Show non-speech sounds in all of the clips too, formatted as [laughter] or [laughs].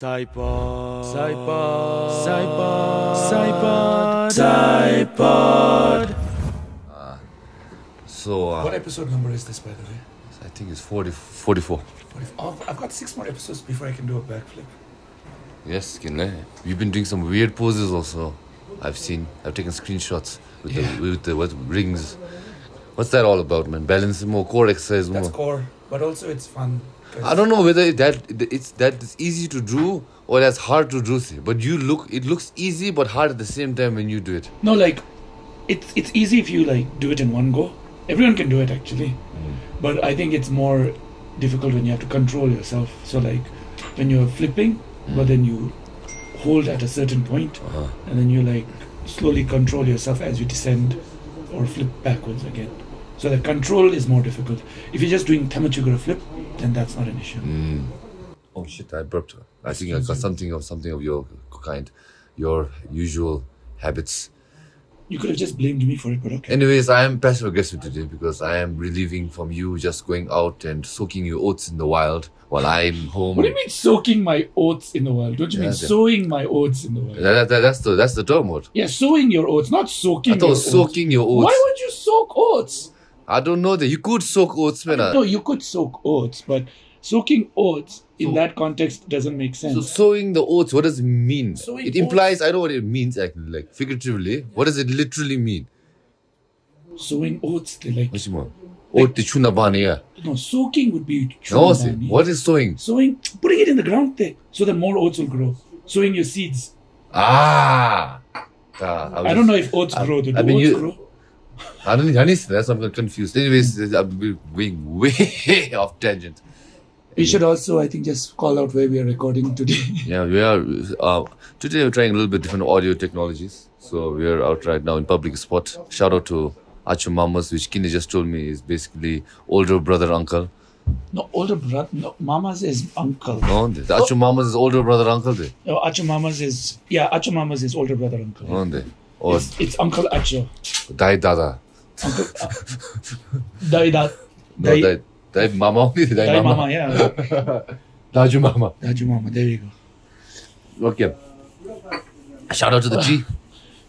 Sidepod. Sidepod. Sidepod. Sidepod. Sidepod. So uh, What episode number is this, by the way? I think it's 40, 44. What if- oh, I've got six more episodes before I can do a backflip. Yes, Kinley. We've been doing some weird poses also. I've seen. I've taken screenshots with Yeah. the with the what rings. What's that all about, man? Balance more, core exercise more. That's core, but also it's fun. I don't know whether that it's that is easy to do or that's hard to do. But you look, it looks easy but hard at the same time when you do it. No, like, it's it's easy if you like do it in one go. Everyone can do it actually, but I think it's more difficult when you have to control yourself. So like, when you're flipping, but then you hold at a certain point, Uh-huh. and then you like slowly control yourself as you descend or flip backwards again. So the control is more difficult. If you're just doing tamachugura flip, then that's not an issue. Mm. Oh shit! I burped. I think I got something of something of your kind, your usual habits. You could have just blamed me for it, but okay. Anyways, I am passive aggressive today because I am relieving from you just going out and soaking your oats in the wild while I'm home. What do you mean soaking my oats in the wild? Don't you Yeah, mean yeah. sowing my oats in the wild? That- that- that's the that's the term word. Yeah, sowing your oats, not soaking I thought your soaking your oats. oats. Why would you soak oats? I don't know that you could soak oats, man. No, you could soak oats, but soaking oats in So- that context doesn't make sense. So sowing the oats, what does it mean? Sowing it implies I know what it means, actually, like figuratively. What does it literally mean? sowing oats, they like What's more? Oat the chuna bani, no soaking would be No, see, what is sowing? sowing? Putting it in the ground there so that more oats will grow. Sowing your seeds. Ah. Ah, I don't know if oats I- grow. Do I mean, oats you- grow? I don't I need that's why I'm confused. Anyways, I'm going way [laughs] off tangent. We should also, I think, just call out where we are recording today. [laughs] Yeah, we are uh, today we're trying a little bit different audio technologies. So we are out right now in public spot. Shout out to Achu Mamas, which Kine just told me is basically older brother uncle. no, older brother. No, Mama's is uncle. No, the Achu Mamas is older brother uncle. There. No, Acho Mama's is yeah, Acho Mama's is older brother uncle. No. Or It's, it's Uncle Acho. Dai Dada. Uncle uh, Dai da, No, Dai, Dai, Dai Mama only. [laughs] Dai, Dai Mama. Mama, yeah. [laughs] Daju Mama. Daju Mama, there you go. Okay. Shout out to the G.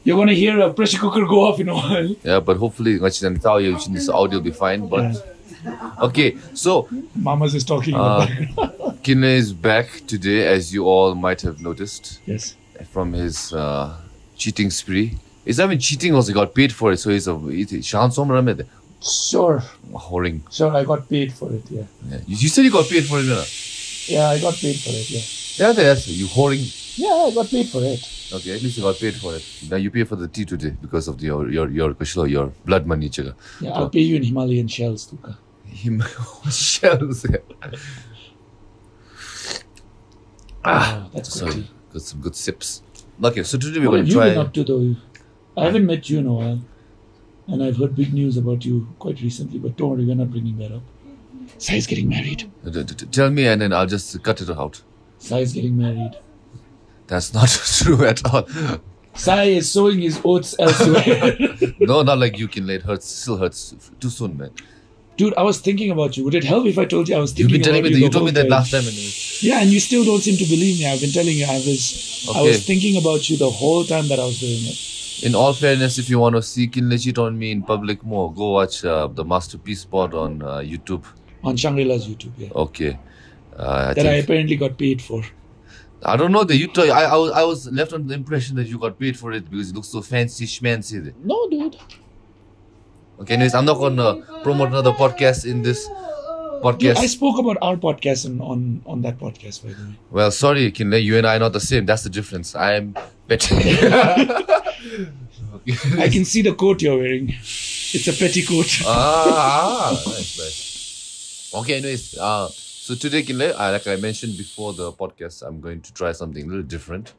You're gonna hear a pressure cooker go off in a while. Yeah, but hopefully, macam tahu ya, this audio will be fine. But okay, so Mama's is talking in Uh, the background. Kine is back today, as you all might have noticed. yes. from his uh, cheating spree. Not even cheating also, he got paid for it. So he's a Shan Som Ramed. Sure, Whoring. sure. I got paid for it. Yeah, Yeah. You, you said you got paid for it, no? yeah. I got paid for it. Yeah, Yeah, that's you whoring. yeah. I got paid for it. Okay, at least you got paid for it. Now you pay for the tea today because of the, your your your kushlo, your blood money, chaga. Yeah, I'll pay you in Himalayan shells, Tuka. Him [laughs] shells. Ah, that's good. Sorry, tea. got some good sips. Okay, so today we're What going have to you try. been up to though? I haven't met you in a while, and I've heard big news about you quite recently. But don't worry, we're not bringing that up. Psy's getting married. Uh, Tell me, and then I'll just cut it out. Psy's getting married. That's [laughs] not true at all. Psy is sowing his oats elsewhere. [laughs] no, not like you can. It hurts. Still hurts. Too soon, man. Dude, I was thinking about you. Would it help if I told you I was thinking You've been telling about me that. you? You the told me that last time. Anyway. Yeah, and you still don't seem to believe me. I've been telling you I was okay. I was thinking about you the whole time that I was doing it. In all fairness, if you want to see Kinley cheat on me in public more, go watch uh, the Masterpiece Pod on uh, YouTube. On Shangri-La's YouTube, yeah. Okay. Uh, I, That I apparently got paid for. I don't know that you. I, I was I was left on the impression that you got paid for it because it looks so fancy schmancy. No, dude. Okay, anyways, I'm not gonna promote another podcast in this Dude, podcast. I spoke about our podcast on, on, on that podcast, by the way. well, sorry, Kinley, you and I are not the same. That's the difference. I am better. [laughs] [laughs] I can see the coat you're wearing. It's a petticoat. ah, nice, nice. Okay, anyways, uh, so today, Kinley, uh, like I mentioned before the podcast, I'm going to try something a little different.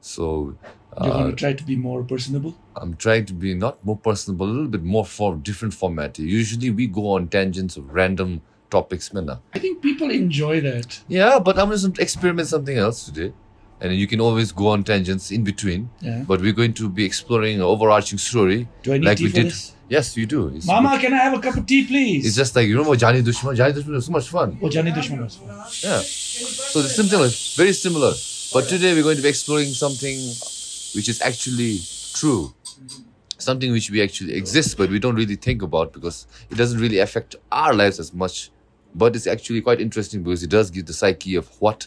So, You're uh, going to try to be more personable. I'm trying to be not more personable, a little bit more for different format. Usually, we go on tangents of random topics, man. uh. I think people enjoy that. Yeah, but I'm gonna experiment something else today. and you can always go on tangents in between. Yeah. But we're going to be exploring an overarching story. Do I need like tea we for did. this? Yes, you do. It's, Mama, can I have a cup of tea, please? it's just like you remember Jani Dushman. Jani Dushman was so much fun. oh, Jani Dushman was fun. Yeah. So it's similar, very similar. But today we're going to be exploring something which is actually true. Something which we actually exist, but we don't really think about because it doesn't really affect our lives as much. But it's actually quite interesting because it does give the psyche of what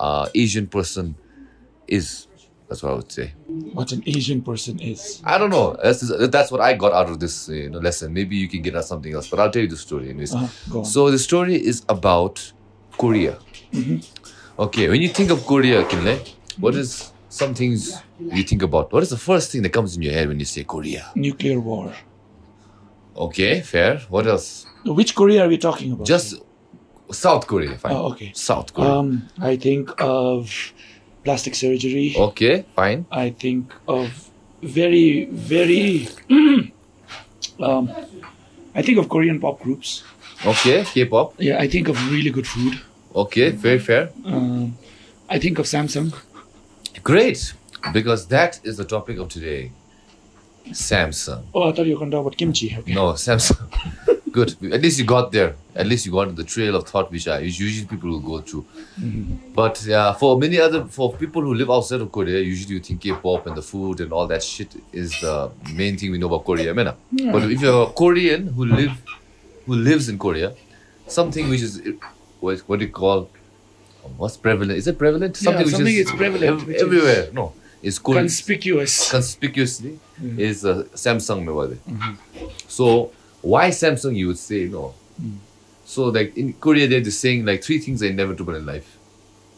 uh, Asian person is. That's what I would say. What an Asian person is. I don't know. That's, that's what I got out of this uh, you know, lesson. Maybe you can get out something else, but I'll tell you the story anyways. On. So the story is about Korea. Okay, when you think of Korea, Kinley, what is some things you think about? What is the first thing that comes in your head when you say Korea? Nuclear war. Okay, fair. What else? Which Korea are we talking about? Just South Korea, fine. Oh, okay. South Korea. Um, I think of plastic surgery. okay, fine. I think of very, very. [clears throat] um, I think of Korean pop groups. Okay, K-pop. Yeah, I think of really good food. Okay, very fair. Um, I think of Samsung. Great, because that is the topic of today. Samsung. Oh, I thought you were going to talk about kimchi. Okay. No, Samsung. [laughs] Good. At least you got there. At least you got the trail of thought which I usually people will go through. But yeah, for many other for people who live outside of Korea, usually you think K-pop and the food and all that shit is the main thing we know about Korea, man. But if you're a Korean who live who lives in Korea, something which is what, what do you call what's prevalent? Is it prevalent? Something yeah, something which is, prevalent ev everywhere. Is no, it's called conspicuous. Conspicuously mm. is uh, Samsung mobile. Mm -hmm. So why Samsung? You would say no. Mm. So like in Korea, they're just saying like three things are inevitable in life.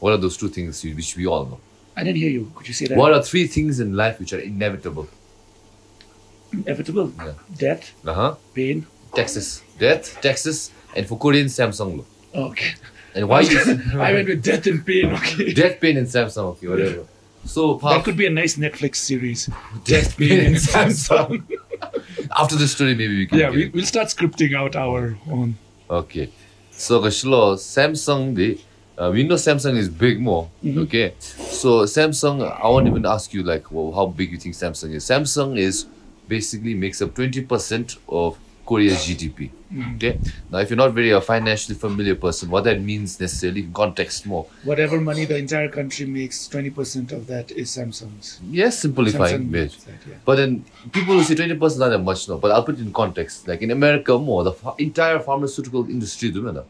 What are those two things which we all know? I didn't hear you. Could you say that? What are three things in life which are inevitable? Inevitable. Yeah. Death. Uh huh. Pain. taxes. Death. taxes, And for Korean, Samsung. Law. Okay. And why you I went with death and pain. Okay. [laughs] death, pain, and Samsung? Okay, whatever. So That could be a nice Netflix series. [laughs] death, pain, and [laughs] Samsung. After the story, maybe we can. Yeah, we we'll start scripting out our own. Okay. So Kashlo, Samsung the uh, we know Samsung is big more. Okay. So Samsung, I won't even ask you like well, how big you think Samsung is. Samsung is basically makes up 20% of Korea's GDP. Okay. Now if you're not very a financially familiar person, what that means necessarily in context more. Whatever money the entire country makes, 20% of that is Samsung's. Yes, simplifying Samsung that, yeah. But then people will say 20% not that much no. But I'll put it in context. Like in America more, the fa- entire pharmaceutical industry, do you know?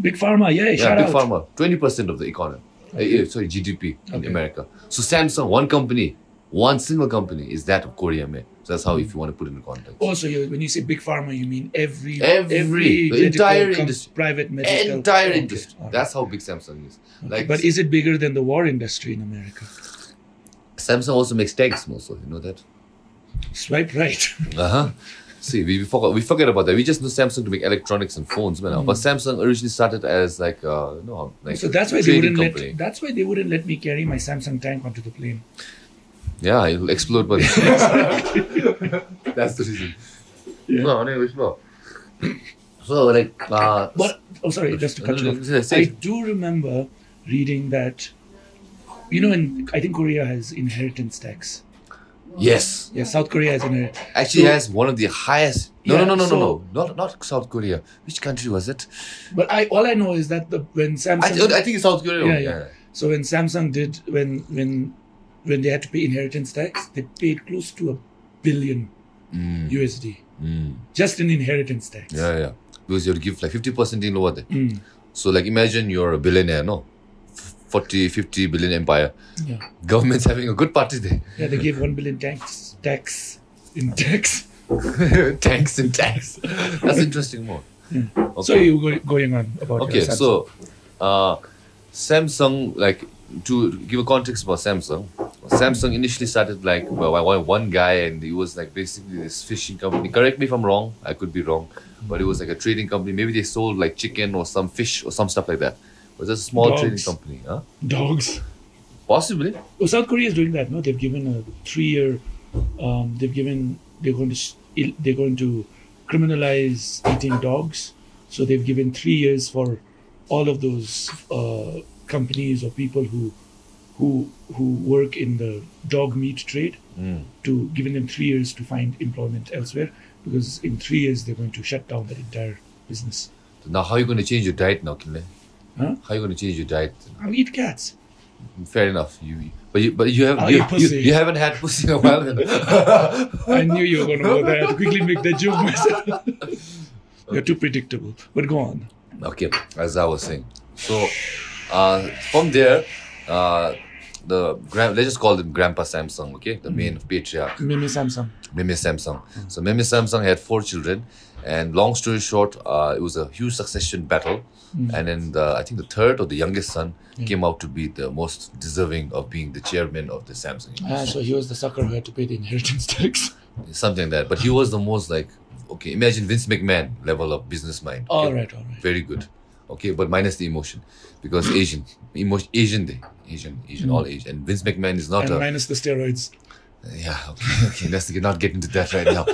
Big Pharma, yeah, Yeah, big out. pharma, twenty percent of the economy. Uh, sorry, GDP in America. So Samsung, one company, one single company is that of Korea, man. So that's how if you want to put it in context. Also, you, when you say big pharma, you mean every Every- the entire industry. private medical Entire okay, industry. alright. That's how big Samsung is. Like, But is it bigger than the war industry in America? Samsung also makes tanks, also. You know that? Swipe right. [laughs] Uh huh. See, we, we forgot we forget about that. We just know Samsung to make electronics and phones, man. But Samsung originally started as like uh no like so that's why they wouldn't company. let. That's why they wouldn't let me carry my Samsung tank onto the plane. Yeah, it'll explode, but [laughs] [laughs] that's the reason. No, no, it's not. So like uh But oh, sorry, just to cut you off. I do remember reading that. You know, in I think Korea has inheritance tax. yes. Yeah, South Korea has an. Actually So- has one of the highest No Yeah, no no no so- no no not not South Korea. Which country was it? But I all I know is that the when Samsung. I, th- I think it's South Korea. yeah, yeah. So when Samsung did when when when they had to pay inheritance tax, they paid close to a billion Mm, USD mm. just in inheritance tax. Yeah, yeah. Because you have to give like 50% in lower there. Mm. So like imagine you're a billionaire, no? F- 40, 50 billion empire. Yeah. Government's [laughs] having a good party there. Yeah, they gave one billion tax tax in tax. [laughs] Tanks and tax. That's interesting more. Okay. So you go, going on about Okay, so uh, Samsung, like to give a context about Samsung, Samsung initially started like well, one, one guy, and he was like basically this fishing company. Correct me if I'm wrong. I could be wrong, but it was like a trading company. Maybe they sold like chicken or some fish or some stuff like that. It was a small trading company, huh? dogs. Possibly. Well, South Korea is doing that. No, they've given a three-year. Um, they've given. They're going to. They're going to criminalize eating dogs. So they've given three years for all of those uh, companies or people who who who work in the dog meat trade Mm. to giving them three years to find employment elsewhere because in three years they're going to shut down that entire business. Now, how are you going to change your diet now, Kinley? Huh? How are you going to change your diet? I'll eat cats. Fair enough. You, but you, but you have I'll you, you, you haven't had pussy in a while. [laughs] I knew you were going to go there. I had to quickly make that joke myself. [laughs] You're too predictable. But go on. okay, as I was saying. So, uh, from there, uh, the grand, let's just call him Grandpa Samsung. Okay, the main patriarch. Mimi Samsung. Mimi Samsung. So Mimi Samsung had four children, and long story short, uh, it was a huge succession battle. And then the, I think the third or the youngest son came out to be the most deserving of being the chairman of the Samsung. Ah, so he was the sucker who had to pay the inheritance [laughs] tax. Something like that. But he was the most like okay. Imagine Vince McMahon level of business mind. all okay? right, all right. Very good. Okay, but minus the emotion because [clears throat] Asian, emotion, Asian day, Asian, Asian, all Asian. And Vince McMahon is not And a minus the steroids. yeah, okay, [laughs] okay. Let's not get into that right now.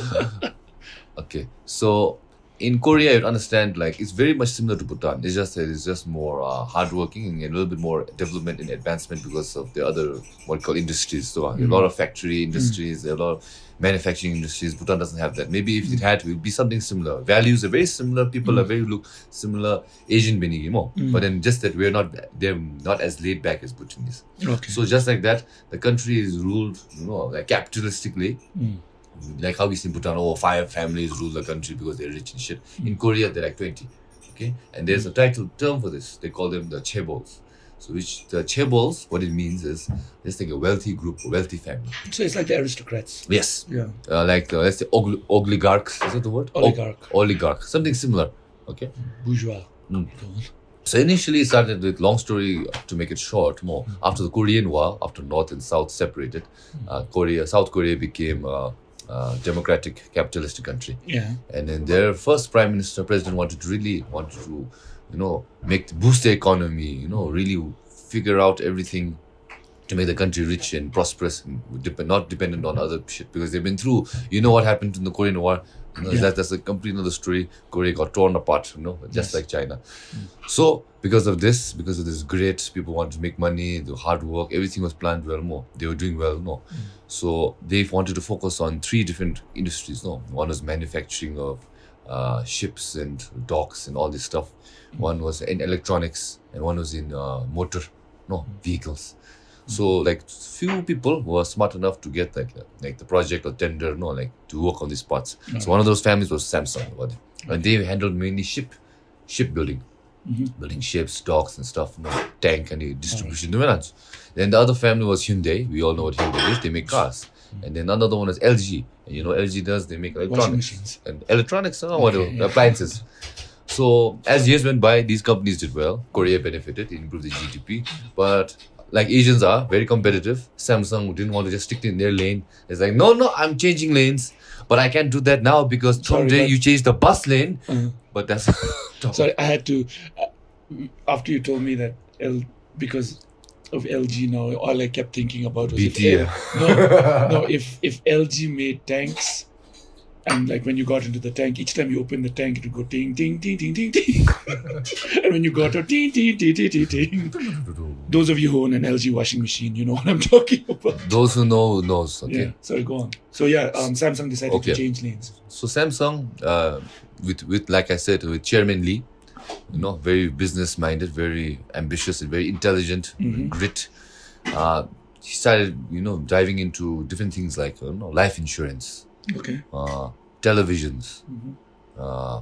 [laughs] okay, so in Korea, you understand like it's very much similar to Bhutan. It's just that it's just more uh, hardworking and a little bit more development and advancement because of the other what you call industries. So uh, a lot of factory industries, a lot of manufacturing industries. Bhutan doesn't have that. Maybe if it had, it would be something similar. Values are very similar. People are hmm. very look similar. Asian being you know, but then just that we're not they're not as laid back as Bhutanese. Okay. So just like that, the country is ruled, you know, like capitalistically. Hmm. Like how we see in Bhutan, oh, five families rule the country because they're rich and shit. In hmm. Korea, they're like 20. Okay? And there's a title term for this. They call them the chaebols. So which the chaebols, what it means is it's like a wealthy group, a wealthy family. so it's like the aristocrats. Yes. Yeah. Uh, like uh, let's say ogl- oligarchs. Is that the word? Oligarch. oligarch. Something similar. Okay. Bourgeois. Mm. So initially it started with long story to make it short more. After the Korean War, after North and South separated, uh, Korea, South Korea became a, a democratic capitalistic country. Yeah. And then their first prime minister, president wanted to really wanted to, you know, make boost the economy. You know, really figure out everything to make the country rich and prosperous, and dep- not dependent on other shit because they've been through. You know what happened in the Korean War. You know, Yeah. that, that's a complete another story. Korea got torn apart. You know, just Yes. like China. Mm. So because of this, because of this great, people wanted to make money, the hard work, everything was planned well more. They were doing well more. Mm. So they wanted to focus on three different industries. No, one was manufacturing of uh, ships and docks and all this stuff. One was in electronics, and one was in uh, motor, no vehicles. So like few people were smart enough to get like like the project or tender, no, like to work on these parts. So one of those families was Samsung, and they handled mainly ship shipbuilding building building ships, docks, and stuff, you know, tank and the distribution. Mm. Then the other family was Hyundai. We all know what Hyundai is. They make [laughs] cars. And then another one is LG. And you know LG does, they make electronics. And electronics, or whatever, yeah. appliances. So as years went by, these companies did well. Korea benefited, it improved the GDP. But like Asians are very competitive. Samsung didn't want to just stick in their lane. It's like, no, no, I'm changing lanes. But I can't do that now because Sorry, someday you changed the bus lane. Uh, But that's [laughs] sorry, I had to. Uh, after you told me that L because of LG now, all I kept thinking about was if BT, L- no, no, if if LG made tanks. And like when you got into the tank, each time you open the tank, it would go ting ting ting ting ting ting. [laughs] and when you got out, ting ting ting ting ting ting. Those of you who own an LG washing machine, you know what I'm talking about. Those who know knows. Okay. Yeah. Sorry, go on. So yeah, um, Samsung decided Okay. to change lanes. So Samsung, uh, with with like I said, with Chairman Lee, you know, very business minded, very ambitious, and very intelligent, grit. Uh, he started, you know, diving into different things like you know, life insurance, Okay. uh, televisions, uh,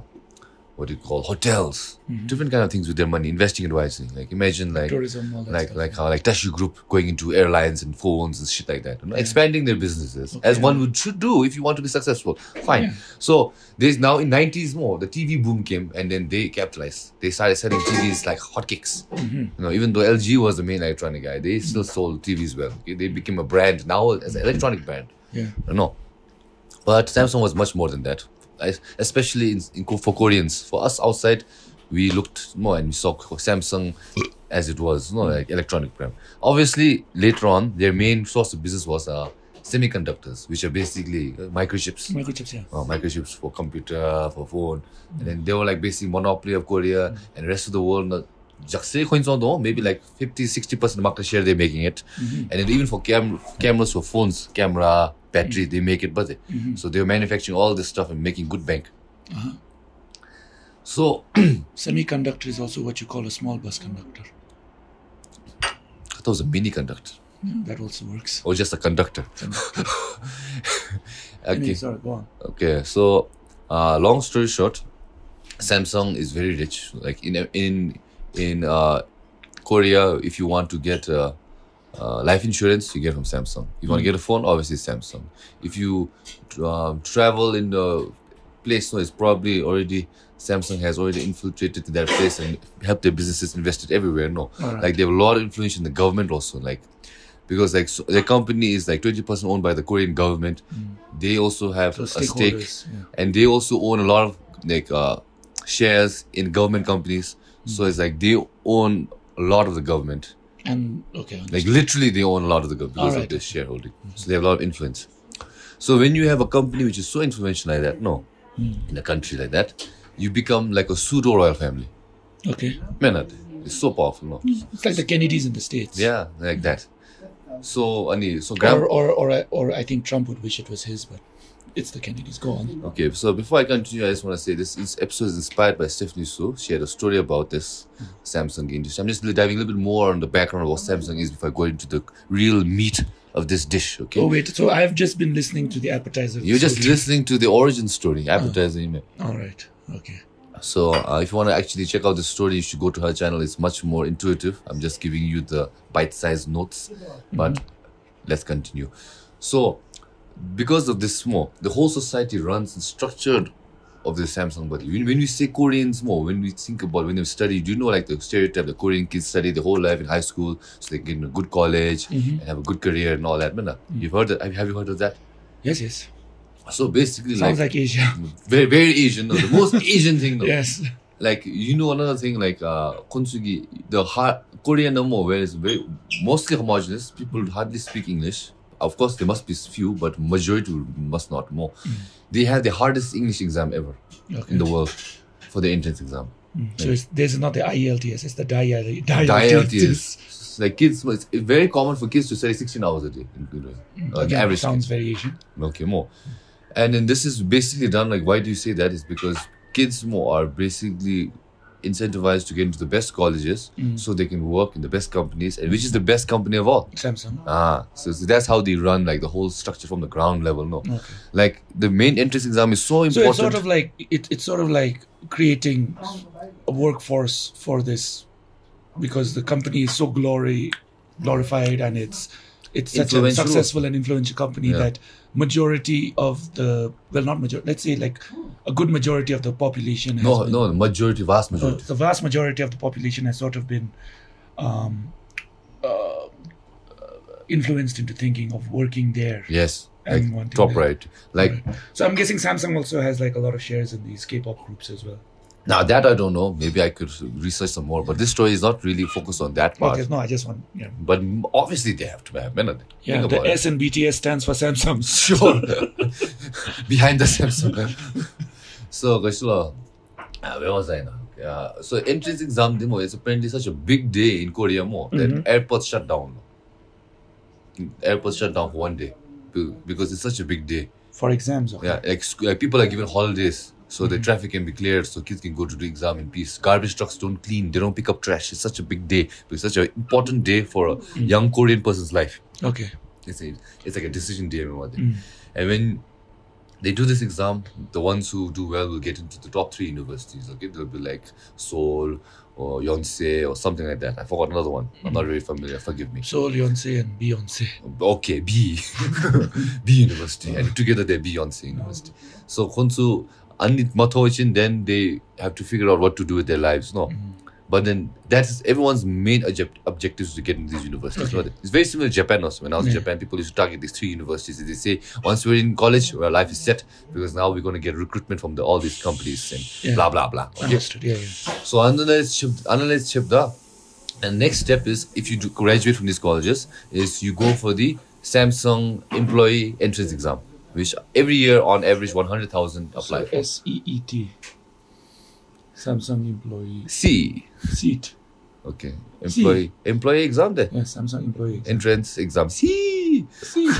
what do you call hotels, mm-hmm. different kind of things with their money, investing wisely. Like imagine like Tourism, like stuff. like how like Tashi Group going into airlines and phones and shit like that, know, expanding their businesses as one would should do if you want to be successful. Fine. Yeah. So there's now in nineties more the TV boom came and then they capitalized. They started selling TVs like hotcakes. Mm-hmm. You know, even though LG was the main electronic guy, they mm-hmm. still sold TVs well. They became a brand now as an electronic brand. Yeah. Know, but Samsung was much more than that. Especially in, in for Koreans, for us outside, we looked more and we saw Samsung as it was, you know, like electronic brand. Obviously, later on, their main source of business was uh, semiconductors, which are basically uh, microchips. Microchips, yeah. Uh, microchips for computer, for phone, and then they were like basically monopoly of Korea, and the rest of the world jakse coincident maybe like 50 60% market share they're making it mm-hmm. and then even for cam- cameras for phones camera battery mm-hmm. they make it but mm-hmm. they, so they're manufacturing all this stuff and making good bank uh-huh. so [clears throat] Semiconductor is also what you call a small bus conductor. that was a mini conductor That also works. or just a conductor Conductor. [laughs] okay Anyway, sorry, go on. Okay, so uh, long story short, Samsung is very rich. Like in in in uh, Korea, if you want to get uh, uh, life insurance, you get from Samsung. If you want to get a phone, obviously Samsung. If you um, travel in the place, so it's probably already Samsung has already infiltrated that place and helped their businesses invested everywhere. No, Alright. like they have a lot of influence in the government also. Like because like so their company is like twenty percent owned by the Korean government. They also have So a stake. Yeah. and they also own a lot of like uh, shares in government companies. So it's like they own a lot of the government. And okay, Like literally, they own a lot of the government because Alright. of their shareholding. Mm-hmm. So they have a lot of influence. So when you have a company which is so influential like that, no, hmm. in a country like that, you become like a pseudo royal family. okay. Man, that- it's so powerful, no? Hmm. It's like the Kennedys in the states. Yeah, like that. So, Ani, so. Or or or I- or I think Trump would wish it was his, but it's the Kennedys. Go on. Okay, so before I continue, I just want to say this, this episode is inspired by Stephanie Soo. She had a story about this Samsung industry. I'm just diving a little bit more on the background of what Samsung is before I go into the real meat of this dish. Okay, Oh wait, so I've just been listening to the appetizer. you're just So- listening to the origin story, appetizing. All right. Okay. So uh, if you want to actually check out the story, you should go to her channel. It's much more intuitive. I'm just giving you the bite-sized notes, but let's continue. So because of this more, the whole society runs and structured of the Samsung body. When, when we say Koreans more, when we think about when they study, do you know like the stereotype the Korean kids study the whole life in high school so they get in a good college and have a good career and all that. Man, uh, You've heard that? Have you heard of that? Yes. Yes. So basically, Sounds like, like Asia. [laughs] very very Asian, no, the most Asian thing. Though yes. like you know another thing like uh Konsugi, the hard Korean no more where it's very mostly homogenous. People hardly speak English. Of course, there must be few, but majority must not more. Mm. They have the hardest English exam ever Okay. in the world for the entrance exam. Mm. So it's, this is not the IELTS. It's the DIELTS. IELTS. Like kids, it's very common for kids to study 16 hours a day. in Korea. Mm. Like Again, average sounds very Okay, more. And then this is basically done like why do you say that? Is because kids more are basically incentivized to get into the best colleges so they can work in the best companies and which is the best company of all. Samsung. Ah, so, so that's how they run like the whole structure from the ground level. No, Okay. like the main entrance exam is so important So it's sort of like it, it's sort of like creating a workforce for this because the company is so glory glorified and it's it's such a successful and influential company Yeah. that majority of the well not majority let's say like a good majority of the population has no, been, no, the majority, vast uh, majority. the vast majority of the population has sort of been um, uh, influenced into thinking of working there. yes, like top that. right. Like Right. So I'm guessing Samsung also has like a lot of shares in these K-pop groups as well. Now that I don't know. Maybe I could research some more. But this story is not really focused on that part. Okay, no, I just want yeah. But obviously they have to have. Man, Yeah, think the. S and BTS stands for Samsung. [laughs] Sure. [laughs] Behind the Samsung. [laughs] so, Gashula, uh, where was I now? Yeah. So, entrance exam demo is apparently such a big day in Korea more that airports shut down. Airports shut down for one day because it's such a big day. for exams. Okay. Yeah, like people are given holidays so the mm-hmm. traffic can be cleared so kids can go to the exam in peace. Garbage trucks don't clean, they don't pick up trash. It's such a big day. It's such an important day for a mm-hmm. young Korean person's life. Okay. it's a, it's like a decision day and what mm-hmm. and when they do this exam the ones who do well will get into the top three universities okay? They'll be like Seoul or Yonsei or something like that. I forgot another one. I'm not very familiar forgive me. Seoul, Yonsei, and Beyonce. okay B. [laughs] B University. And together they're Beyonce University. So Khonsu Matochin then they have to figure out what to do with their lives no mm-hmm. but then that's everyone's main object, objectives to get into these universities. Okay. It's very similar to Japan also. When I was in Yeah. Japan, people used to target these three universities. They say once we're in college, our life is set because now we're going to get recruitment from the, all these companies and Yeah. blah blah blah. Okay? Understood. Yeah, yeah. So analyze Shibda. And next step is if you do graduate from these colleges, is you go for the Samsung employee entrance exam, which every year on average 100,000 apply So for. S E E T. Samsung employee C. seat. Okay. Employee employee exam there. Yes, Samsung employee. Entrance exam. See. [laughs] See,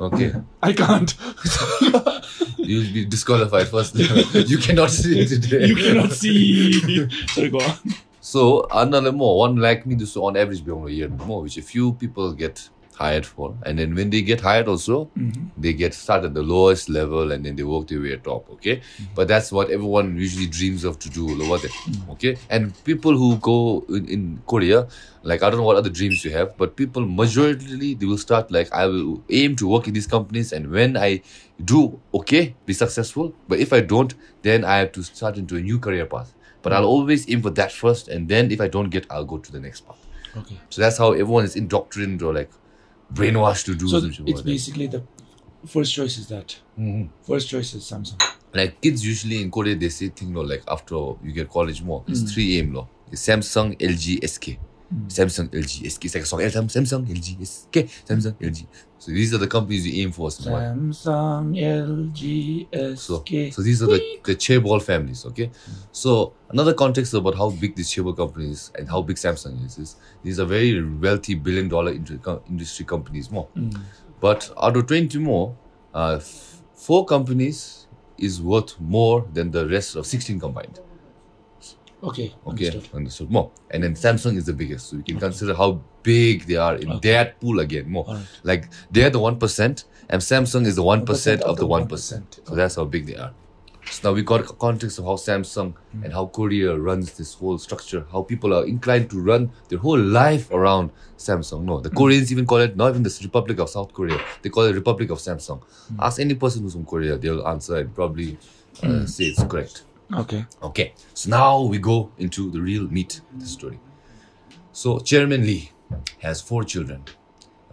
Okay. [laughs] I can't. [laughs] You'll be disqualified first. you cannot see today. you cannot see. Sorry, go on. So another more one like me this on average be on a year more, which a few people get hired for, and then when they get hired also, mm-hmm. they get start at the lowest level and then they work their way at top. Okay, mm-hmm. but that's what everyone usually dreams of to do. over there. Mm-hmm. Okay, and people who go in, in Korea, like I don't know what other dreams you have, but people majority they will start like I will aim to work in these companies, and when I do okay, be successful. But if I don't, then I have to start into a new career path. But I'll always aim for that first, and then if I don't get, I'll go to the next path. Okay. So that's how everyone is indoctrinated or like brainwashed to do So some shit it's like that. basically the first choice is that. Mhm. First choice is Samsung. Like kids usually in Korea they say thing no like after you get college more. It's Mm. three aim law. It's Samsung, LG, SK. Hmm. Samsung, LG, SK. It's like a song. Samsung, LG, SK. Samsung, LG. So these are the companies you aim for. So, Samsung, LG, so, SK. so these are the, the chaebol families, okay? So another context about how big these chaebol companies and how big Samsung is is these are very wealthy billion dollar industry, companies more. But out of 20 more, uh, four companies is worth more than the rest of 16 combined. Okay, Okay, understood. understood. More. And then Samsung is the biggest. So you can consider how big they are in Okay. that pool again. More. Alright. Like they're the 1%, and Samsung is the 1% of the 1%. 1%. So that's how big they are. So now we got a context of how Samsung Hmm. and how Korea runs this whole structure, how people are inclined to run their whole life around Samsung. No, the Hmm. Koreans even call it not even the Republic of South Korea. They call it Republic of Samsung. Hmm. Ask any person who's from Korea, they'll answer and probably uh, say it's correct. Okay. Okay, so now we go into the real meat of the story. So Chairman Lee has four children.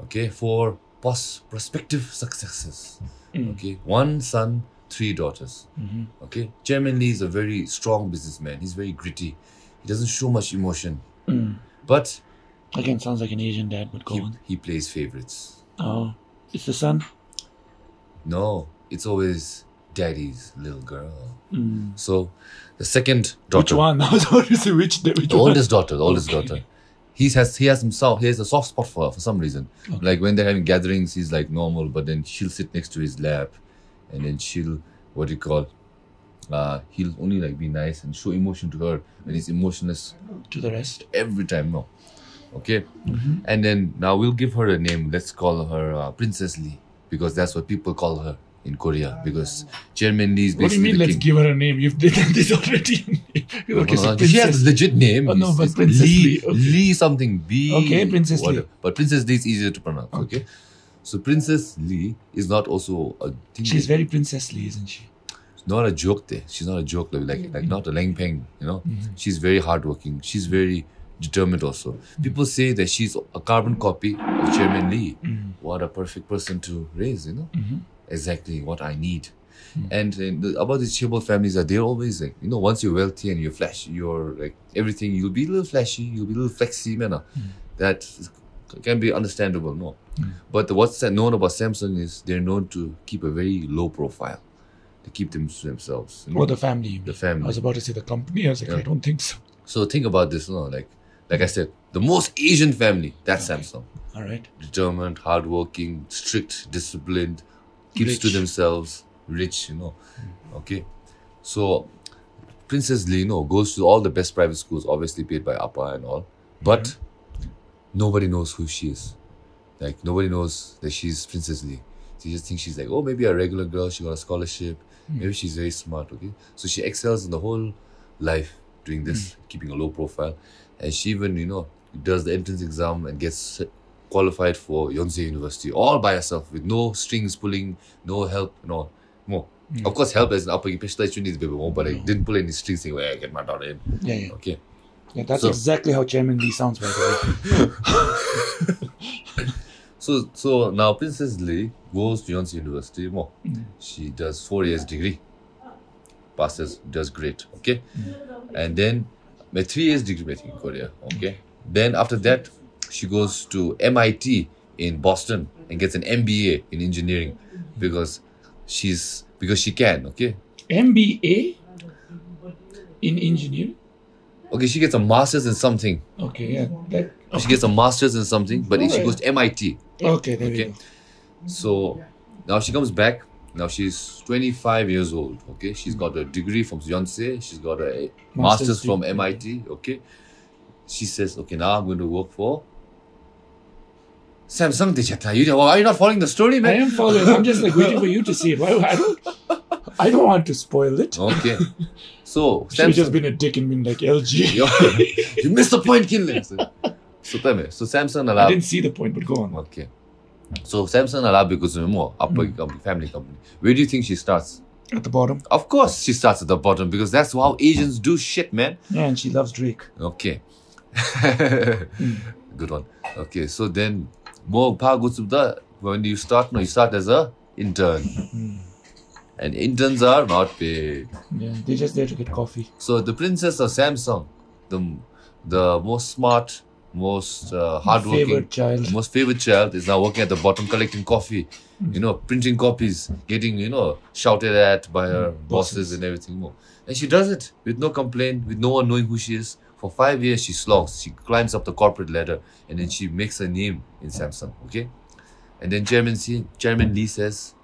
Okay, four pos- prospective successors. Mm. Okay, one son, three daughters. Mm-hmm. Okay, Chairman Lee is a very strong businessman. He's very gritty. He doesn't show much emotion, mm. but Again, sounds like an Asian dad, but go he, on. he plays favorites. Oh, it's the son? No, it's always daddy's little girl. So the second daughter. Which one? [laughs] I was to say which, which the one. oldest daughter, the oldest Okay. daughter. He has he has himself he has a soft spot for her for some reason. Like when they're having gatherings, he's like normal, but then she'll sit next to his lap, and then she'll what do you call? Uh, he'll only like be nice and show emotion to her and he's emotionless To the rest. every time. No, okay. Mm-hmm. And then now we'll give her a name. Let's call her uh, Princess Lee because that's what people call her in Korea. Because Chairman Lee is What do you mean, let's king. give her a name? You've [laughs] done this already. okay, so she has a legit name. Oh, no, but Princess Lee, Lee, okay. Lee something. B. Okay, Princess Lee. But Princess Lee is easier to pronounce. Okay. So Princess Lee is not also a thing. She's very Princess Lee, isn't she? not a joke there. She's not a joke like like, like not a Lang Peng, you know. Mm-hmm. She's very hardworking. She's very determined also. People say that she's a carbon copy of Chairman Lee. Mm-hmm. What a perfect person to raise, you know. Exactly what I need. Mm. And, and the, about these Chaebol families are they're always like you know once you're wealthy and you're flashy you're like everything you'll be a little flashy you'll be a little flexy man Mm. that can be understandable no but what's that known about Samsung is they're known to keep a very low profile they keep them to themselves you know? Or the family. The family. I was about to say the company. I was like, Yeah. I don't think so. so think about this no like like I said the most Asian family that's Samsung All right. determined, hardworking, strict, disciplined, keeps to themselves, rich, you know. Hmm. Okay. So Princess Lee, you know, goes to all the best private schools, obviously paid by Appa and all. But hmm. nobody knows who she is. Like nobody knows that she's Princess Lee. She just thinks she's like, oh, maybe a regular girl, she got a scholarship. Hmm. Maybe she's very smart, okay? So she excels in the whole life doing this, keeping a low profile. And she even, you know, does the entrance exam and gets qualified for Yonsei University all by herself with no strings pulling, no help, no more. Hmm. Of course, help as an upper specialized needs baby more, but I hmm. didn't pull any strings saying, well, I get my daughter in. Yeah, yeah. Okay. Yeah, that's So- exactly how Chairman Lee sounds, by the way. [laughs] So so now Princess Lee goes to Yonsei University more. Hmm. She does four years degree. Passes, does great. Okay. And then my three years degree in Korea. Okay. Then after that, she goes to MIT in Boston and gets an MBA in engineering because she's because she can, okay? MBA in engineering? Okay, she gets a master's in something. Okay, yeah. That, She gets a master's in something, but she goes to MIT. okay, there Okay. go. So now she comes back. Now she's 25 years old. Okay, she's got a degree from Yonsei. She's got a master's, Master's from. MIT. Okay, she says, okay, now I'm going to work for Samsung. Dichata. You know, are you not following the story, man? I am following. I'm just like waiting for you to see it. Why? I don't. I don't want to spoil it. Okay, [laughs] so She's just been a dick and been like LG. [laughs] [laughs] You missed the point, Kinley. So, so tell me, so Samsung I didn't see the point, but go on. Okay. So Samsung allowed because of more upper Hmm. company, family company. Where do you think she starts? At the bottom. Of course, she starts at the bottom because that's how Asians do shit, man. Yeah, and she loves Drake. Okay. Good one. Okay, so then more Pagutsuda, when you start, no, you start as a intern. Hmm. And interns are not paid. Yeah, they're just there to get coffee. So the princess of Samsung, the the most smart, most uh, hardworking, Favorite child. most favorite child is now working at the bottom collecting coffee, hmm. you know, printing copies, getting, you know, shouted at by her bosses, bosses. and everything more. And she does it with no complaint, with no one knowing who she is. For five years, she slogs. She climbs up the corporate ladder and then she makes her name in Samsung. Okay? And then Chairman, C, Chairman Lee says,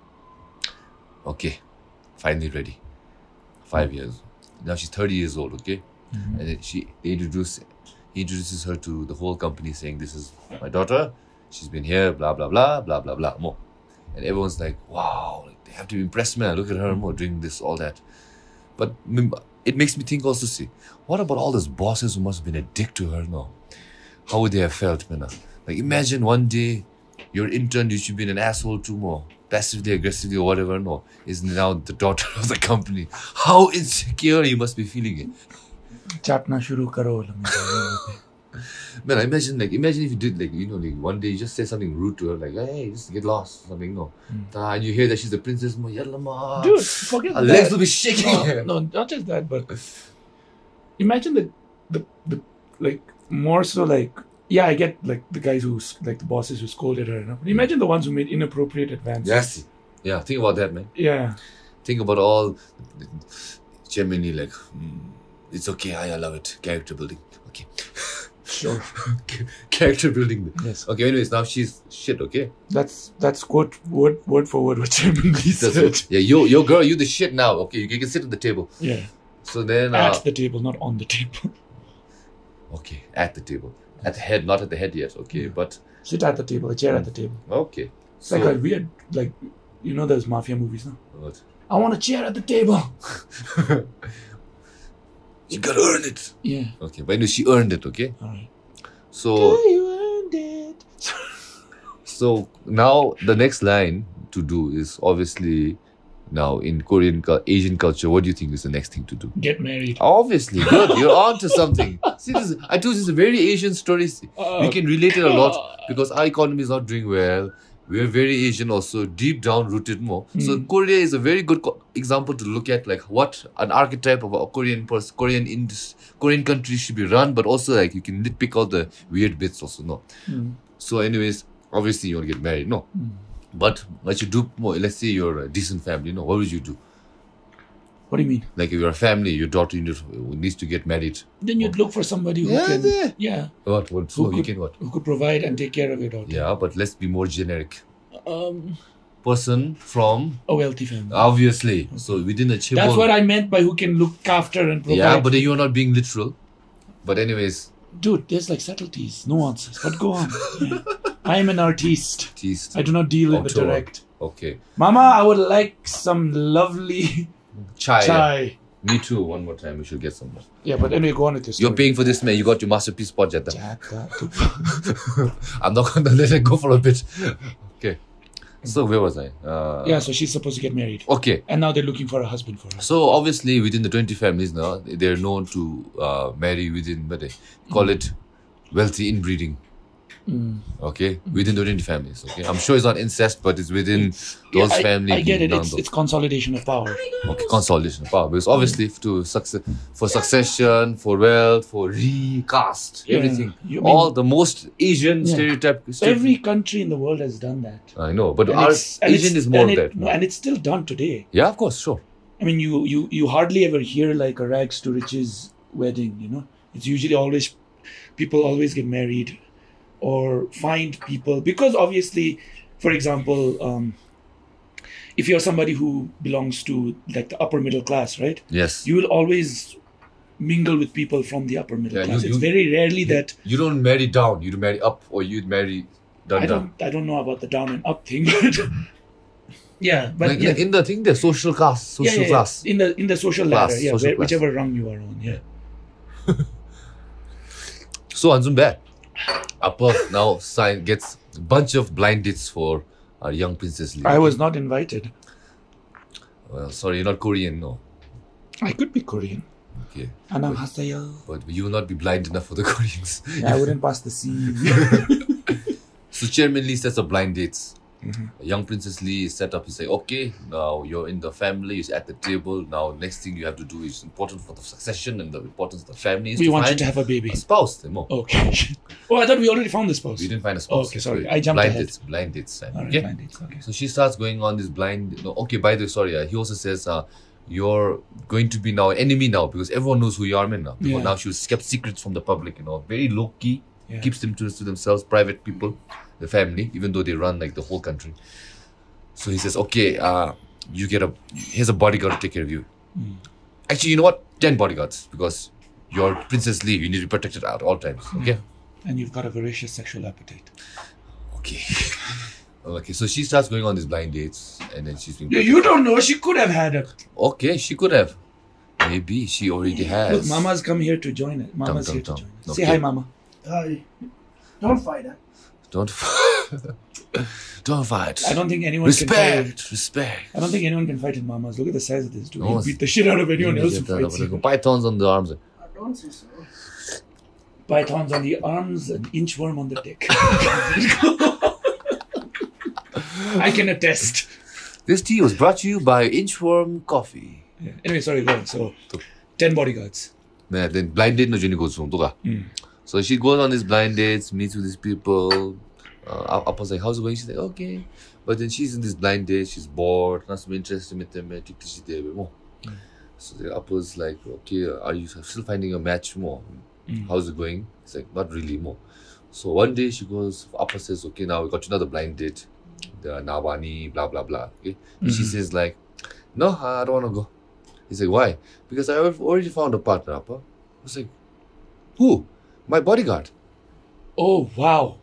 Okay, finally ready. Five hmm. years. Now she's 30 years old, okay? Mm-hmm. And then she they introduce he introduces her to the whole company saying, This is my daughter, she's been here, blah blah blah, blah blah blah more. And everyone's like, Wow, they have to be impressed, man. Look at her hmm. more doing this, all that. But it makes me think also see, what about all those bosses who must have been a dick to her now? How would they have felt, man? Like imagine one day your intern you should be an asshole too more. Passively, aggressively, or whatever, no, is now the daughter of the company. How insecure you must be feeling it. Chatna shuru karo. [laughs] Man, I imagine like imagine if you did like you know like one day you just say something rude to her like hey just get lost something no, Ah, and you hear that she's the princess mo yalla ma. Dude, forget her that. legs will be shaking. no, no, not just that, but imagine the, the the like more so like yeah, I get like the guys who like the bosses who scolded her. Know? But imagine the ones who made inappropriate advances. Yes, yeah. Think about that, man. Yeah. Think about all Gemini like hmm, it's okay. I, I love it. Character building. Okay, [laughs] Sure. [laughs] character building. Yes. Okay. Anyways, now she's shit. Okay. That's that's quote word word for word what Chairman [laughs] Lee said. what, yeah. Yo, yo, girl, you the shit now. Okay, you can sit at the table. Yeah. So then, uh, At the table, not on the table. [laughs] okay, at the table, at the head, not at the head yet. Okay, but Sit at the table, a chair at the table. okay. It's like a weird like you know those mafia movies now. What? I want a chair at the table. You gotta earn it. Yeah. Okay, but anyway, she earned it. Okay, Alright. so you earned it. [laughs] so now the next line to do is obviously now in Korean Asian culture. What do you think is the next thing to do? Get married. Obviously, good. You're [laughs] on to something. See, this is, I told you this is a very Asian story. See, we can relate it a lot uh-uh. because our economy is not doing well. We're very Asian also, deep down rooted more. So hmm. Korea is a very good co- example to look at, like what an archetype of a Korean person, Korean indus- Korean country should be run, but also like you can nitpick all the weird bits also. No. Hmm. So, anyways, obviously you want to get married, no. Hmm. But what you do more, let's say you're a decent family, no. What would you do? What do you mean? Like if you're a family, your daughter needs to get married. Then you'd look for somebody who Yeah, can there. yeah What? What? Who So you could- can what? who could provide and take care of your daughter. Yeah, but let's be more generic. Um, Person from a wealthy family. obviously. So within the chaebol. That's what I meant by who can look after and provide. Yeah, but then you're not being literal. But anyways, dude, there's like subtleties, nuances. But go on. [laughs] Yeah. I am an artiste. teased. I do not deal in the direct. Okay. Mama, I would like some lovely Chai. chai. Me too. One more time. We should get some. Yeah, but anyway, go on with your story. You're paying for this, man. You got your masterpiece spot, Jetta. [laughs] I'm not gonna let it go for a bit. Okay. So where was I? Uh, yeah, so she's supposed to get married. Okay. And now they're looking for a husband for her. So obviously within the 20 families now, they're known to uh, marry within, but they call it wealthy inbreeding. Mm. Okay, within the 20 families. Okay, I'm sure it's not incest, but it's within Yeah, those I, families. I get it. It's, it's consolidation of power. okay, consolidation of power. Because obviously to success, for succession, for wealth, for recast, Yeah, everything, you mean- all the most Asian Yeah. stereotype. Every country in the world has done that. I know, but And our Asian is more and it- that. no, and it's still done today. yeah, of course, sure. I mean, you you you hardly ever hear like a rags to riches wedding. You know, It's usually always people always get married or find people because obviously, for example, um, if you're somebody who belongs to like the upper middle class, right? Yes. You will always mingle with people from the upper middle Yeah, class. you- it's you- very rarely that You don't marry down. You marry up, or you marry down. I don't I don't know about the down and up thing, [laughs] but yeah, but like, yeah. like in the thing, the social class, social yeah, yeah, class. in the in the social Class, ladder, yeah, social where, whichever rung you are on, yeah. [laughs] So Anjum back. Apoc now sign, gets a bunch of blind dates for our young princess. Lee. I was not invited. Well, sorry, you're not Korean, no. I could be Korean. Okay. Annyeonghaseyo. But, but you will not be blind enough for the [laughs] Koreans. Yeah, I wouldn't pass the sea. [laughs] so Chairman Lee sets up blind dates Mm-hmm. Young Princess Lee is set up. He say, okay, now you're in the family, you're at the table. Now next thing you have to do is important for the succession and the importance of the family is we to want you to have a baby. a spouse. More. Okay. [laughs] Oh, I thought we already found the spouse. We didn't find a spouse. Okay, sorry. I jumped blind ahead. dates. Blind dates. All right, okay. blind dates. Okay. So she starts going on this blind. No, okay, by the way, sorry. Uh, he also says, uh, you're going to be now an enemy now because everyone knows who you are. Now, because Yeah. now she was kept secrets from the public. You know, very low key. Yeah. Keeps them to, to themselves, private people, the family, even though they run like the whole country. So he says, okay, uh, you get a here's a bodyguard to take care of you. Hmm. Actually, you know what? Ten bodyguards because you're Princess Lee. You need to be protected at all times. Okay. And you've got a voracious sexual appetite. Okay. [laughs] okay. So she starts going on these blind dates, and then she's been. Yeah, you don't know. She could have had a. Okay, she could have. Maybe she already has. Look, Mama's come here to join it. Mama's dum, here dum. to join it. Say hi, Mama. Hi. Don't fight it. Don't. [laughs] don't fight. I don't think anyone can fight. Respect. Respect. I don't think anyone can fight in Mamas. Look at the size of this dude. No, He'll oh, beat the shit out of anyone else who fights. him. Pythons on the arms. I don't say so. Pythons on the arms, an inchworm on the dick. I can attest. This tea was brought to you by Inchworm Coffee. Yeah. Anyway, sorry, go on. So, 10 bodyguards. Man, then blind date no Jenny goes home. toga. Hmm. So she goes on these blind dates, meets with these people. Uh, I was like, how's it going? She's like, okay. But then she's in this blind date, she's bored, not so interested with them. she's there more. Hmm. So the Appa's like, okay, are you still finding a match more? Hmm. How's it going? It's like, not really more. So one day she goes, Appa says, okay, now we got another blind date. The Nawani, blah, blah, blah. Okay. And she hmm. says, like, no, I don't want to go. He's like, why? Because I already found a partner, Appa. I was like, who? My bodyguard. Oh, wow.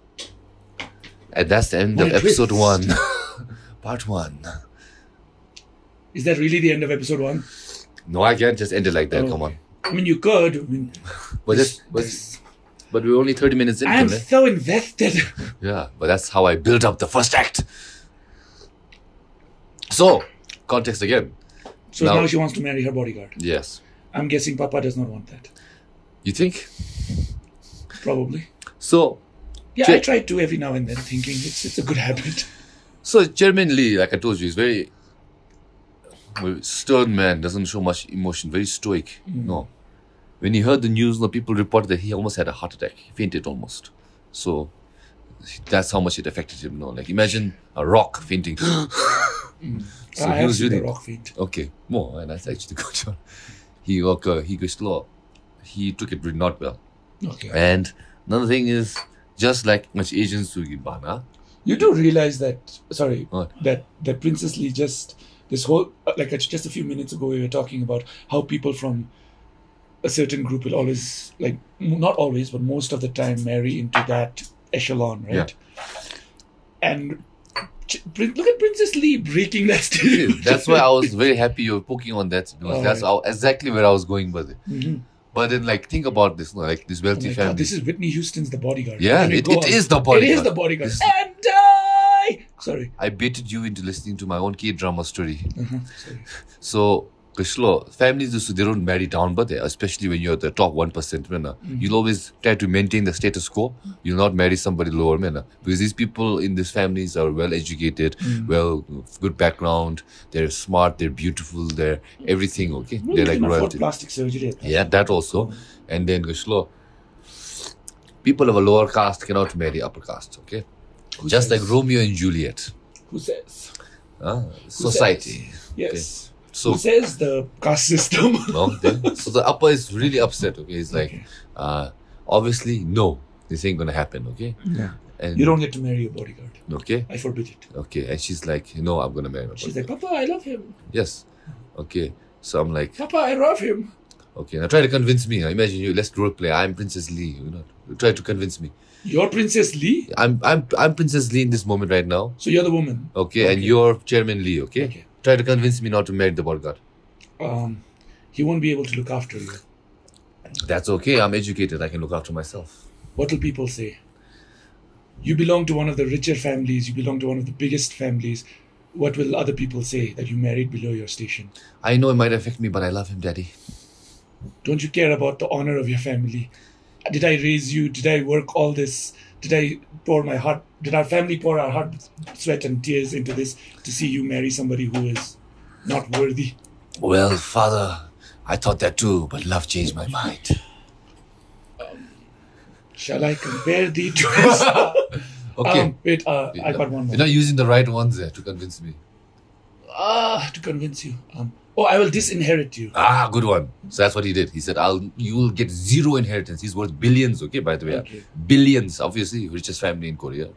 And that's the end What of episode twist. one. [laughs] Part one. Is that really the end of episode one? No, I can't just end it like that. Oh. Come on. I mean, you could. I mean, But but, this- but we're only 30 minutes in. I'm so invested. [laughs] Yeah, but that's how I built up the first act. So, context again. So Now- now she wants to marry her bodyguard. Yes. I'm guessing Papa does not want that. You think? Probably. So, Yeah, I try to every now and then, thinking it's it's a good habit. [laughs] so Chairman Lee, like I told you, is very well, stern man. Doesn't show much emotion. Very stoic. Mm. No. When he heard the news, the people reported that he almost had a heart attack. He fainted almost. So that's how much it affected him. No, like imagine a rock fainting. [gasps] Mm. so I he was really rock feet. Okay, more, and that's actually [laughs] good. He okay, he goes slow. He took it really not well. Okay. And another thing is, just like much Asians do in Bana, You do realize that, sorry, What? that that Princess Lee just this whole uh, like just a few minutes ago we were talking about how people from a certain group will always like not always but most of the time marry into that echelon, right? yeah. And look at Princess Lee breaking that stereotype. that's why I was very happy you were poking on that because Oh, that's right. how, exactly where I was going with it. Mhm. But then, like, think about this, like this Oh wealthy my family. God, this is Whitney Houston's The Bodyguard. Yeah, it- it is The It is The Bodyguard. This- And die! Sorry. I baited you into listening to my own K drama story. Uh-huh. Sorry. So, Krishlo, families just they don't marry down, but they, especially when you're the top one percent, man, Mm-hmm. you'll always try to maintain the status quo. You'll not marry somebody lower, man, because these people in these families are well educated, Mm. well, good background. They're smart, they're beautiful, they're everything. Okay, Well, they're like royalty. plastic surgery. Yeah, that also. And then Krishlo, people of a lower caste cannot marry upper caste. Okay, Who just says? like Romeo and Juliet. Who says? Ah, society. Yes. So Who says the caste system? [laughs] no, then, so the upper is really upset. Okay, he's like, Okay. uh, obviously no, this ain't gonna happen. Okay, yeah. and You don't get to marry your bodyguard. Okay, I forbid it. okay, and she's like, no, I'm gonna marry my She's boyfriend. like, Papa, I love him. yes, okay. So I'm like, Papa, I love him. okay, now try to convince me. Now imagine you, let's role play. I'm Princess Lee. You know, try to convince me. You're Princess Lee, I'm I'm I'm Princess Lee in this moment right now. so you're the woman. Okay, and you're Chairman Lee. Okay? Okay. Try to convince me not to marry the bodyguard. Um, he won't be able to look after you. That's okay. I'm educated. I can look after myself. What will people say? You belong to one of the richer families. You belong to one of the biggest families. What will other people say that you married below your station? I know it might affect me, but I love him, Daddy. Don't you care about the honor of your family? Did I raise you? Did I work all this? Did I pour my heart? Did our family pour our heart, sweat, and tears into this to see you marry somebody who is not worthy? Well, Father, I thought that too, but love changed my mind. Shall I compare thee to his? [laughs] Okay. Um, wait, uh, I got one more. You're not using the right ones there to convince me. Ah, to convince you. Um, oh, I will disinherit you. Ah, good one. So that's what he did. He said, "I'll you will get zero inheritance." He's worth billions. Okay, by the way, Okay. billions. Obviously, richest family in Korea.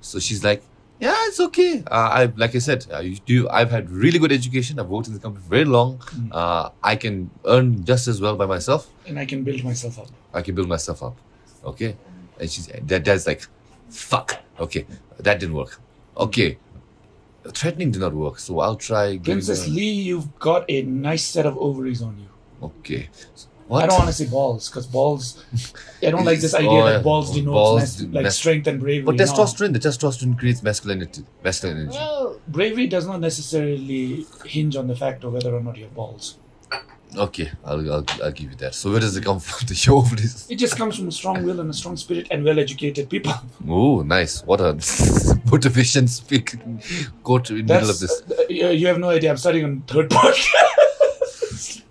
So she's like, "Yeah, it's okay." Uh, I like I said, uh, you do. I've had really good education. I've worked in the company for very long. Mm. Uh, I can earn just as well by myself. And I can build myself up. I can build myself up. Okay, and she's that. Dad's like, "Fuck." Okay, that didn't work. Okay. Threatening did not work, so I'll try. Princess her- Lee, you've got a nice set of ovaries on you. Okay. What? I don't want to say balls because balls. I don't like this idea Oh, that balls denotes Balls mas- like mas- strength and bravery. But No. testosterone, the testosterone creates masculinity. Masculine energy. Well, bravery does not necessarily hinge on the fact of whether or not you have balls. Okay, I'll, I'll, I'll give you that. So where does it come from? The show of this. It just comes from a strong will and a strong spirit and well-educated people. Oh, nice. What a [laughs] motivation speak quote in the middle of this. uh, you you have no idea. I'm starting on third [laughs] podcast.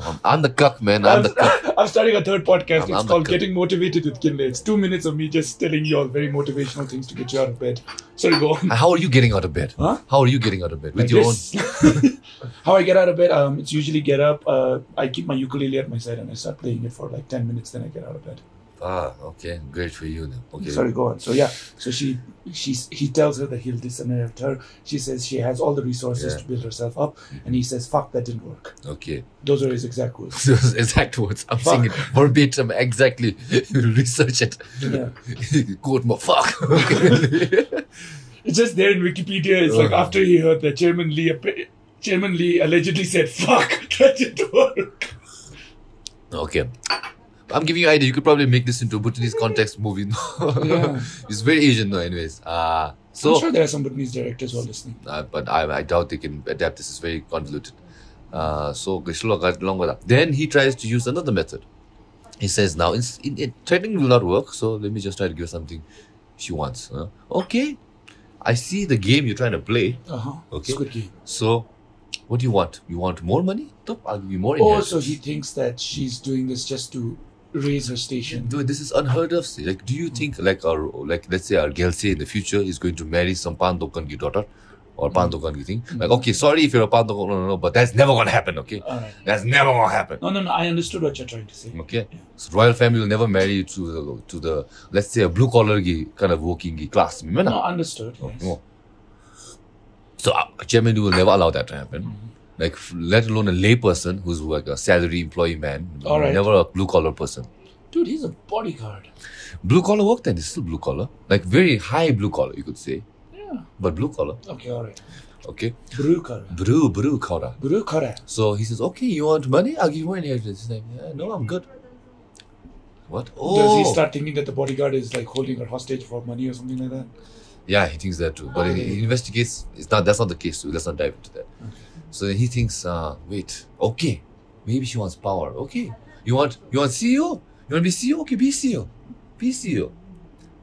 I'm, I'm the cuck, man. I'm the cuck. I'm starting a third podcast. I'm- it's I'm called. Getting Motivated with Kinley. It's two minutes of me just telling you all very motivational things to get you out of bed. Sorry, go on. How are you getting out of bed? Huh? How are you getting out of bed? With Like your this. [laughs] How I get out of bed? Um, it's usually get up. Uh, I keep my ukulele at my side and I start playing it for like ten minutes. Then I get out of bed. Ah, okay. Great for you then. Okay. Sorry, go on. So yeah, so she, she's he tells her that he'll disinherit her. She says she has all the resources Yeah. to build herself up, and he says, "Fuck, that didn't work." Okay. Those are his exact words. [laughs] Those exact words. I'm saying it verbatim, exactly. [laughs] Research it. Yeah. [laughs] Quote more. Fuck. It's just there in Wikipedia. It's like Uh. after he heard that Chairman Lee, Chairman Lee allegedly said, "Fuck, that didn't work." Okay. I'm giving you an idea. You could probably make this into a Bhutanese context movie. Yeah. [laughs] it's very Asian though, anyways. Uh, so, I'm sure there are some Bhutanese directors who are listening. uh, but I, I doubt they can adapt this. It's very convoluted. Uh, so, got along with that. Then he tries to use another method. He says, now, it's, it, it, threatening will not work, so let me just try to give her something she wants. huh? Okay. I see the game you're trying to play. Uh huh. Okay. So, what do you want? You want more money? I'll give you more Oh, inheritance. so he thinks that she's doing this just to her station. Dude, this is unheard of. see. Like, do you think like our like let's say our Gyalsey in the future is going to marry some Pandokangi daughter or Pandokangi thing? Like, okay, sorry if you're a Pandokan, no, no, no, but that's never gonna happen. Okay, right. that's never gonna happen. No, no, no. I understood what you're trying to say. Okay, so royal family will never marry you to the to the let's say a blue collar kind of working class. No, understood. Yes. No. So uh, Chairman will never allow that to happen. Mm-hmm. Like, let alone a lay person who's like a salary employee man. All right. Never a blue collar person. Dude, he's a bodyguard. Blue collar work then, it's still blue collar. Like very high blue collar, you could say. Yeah. But blue collar. Okay, all right. Okay. Brukara. Blue, blue collar. Brukara. So he says, Okay, you want money? I'll give you inheritance. He's like, yeah, no, I'm good. What? Oh. Does Oh he start thinking that the bodyguard is like holding her hostage for money or something like that? Yeah, he thinks that too. But oh, he, he investigates it's not that's not the case, so let's not dive into that. So then he thinks, uh, wait, okay. Maybe she wants power. Okay. You want you want CEO? You want to be CEO? Okay, be CEO. Be CEO.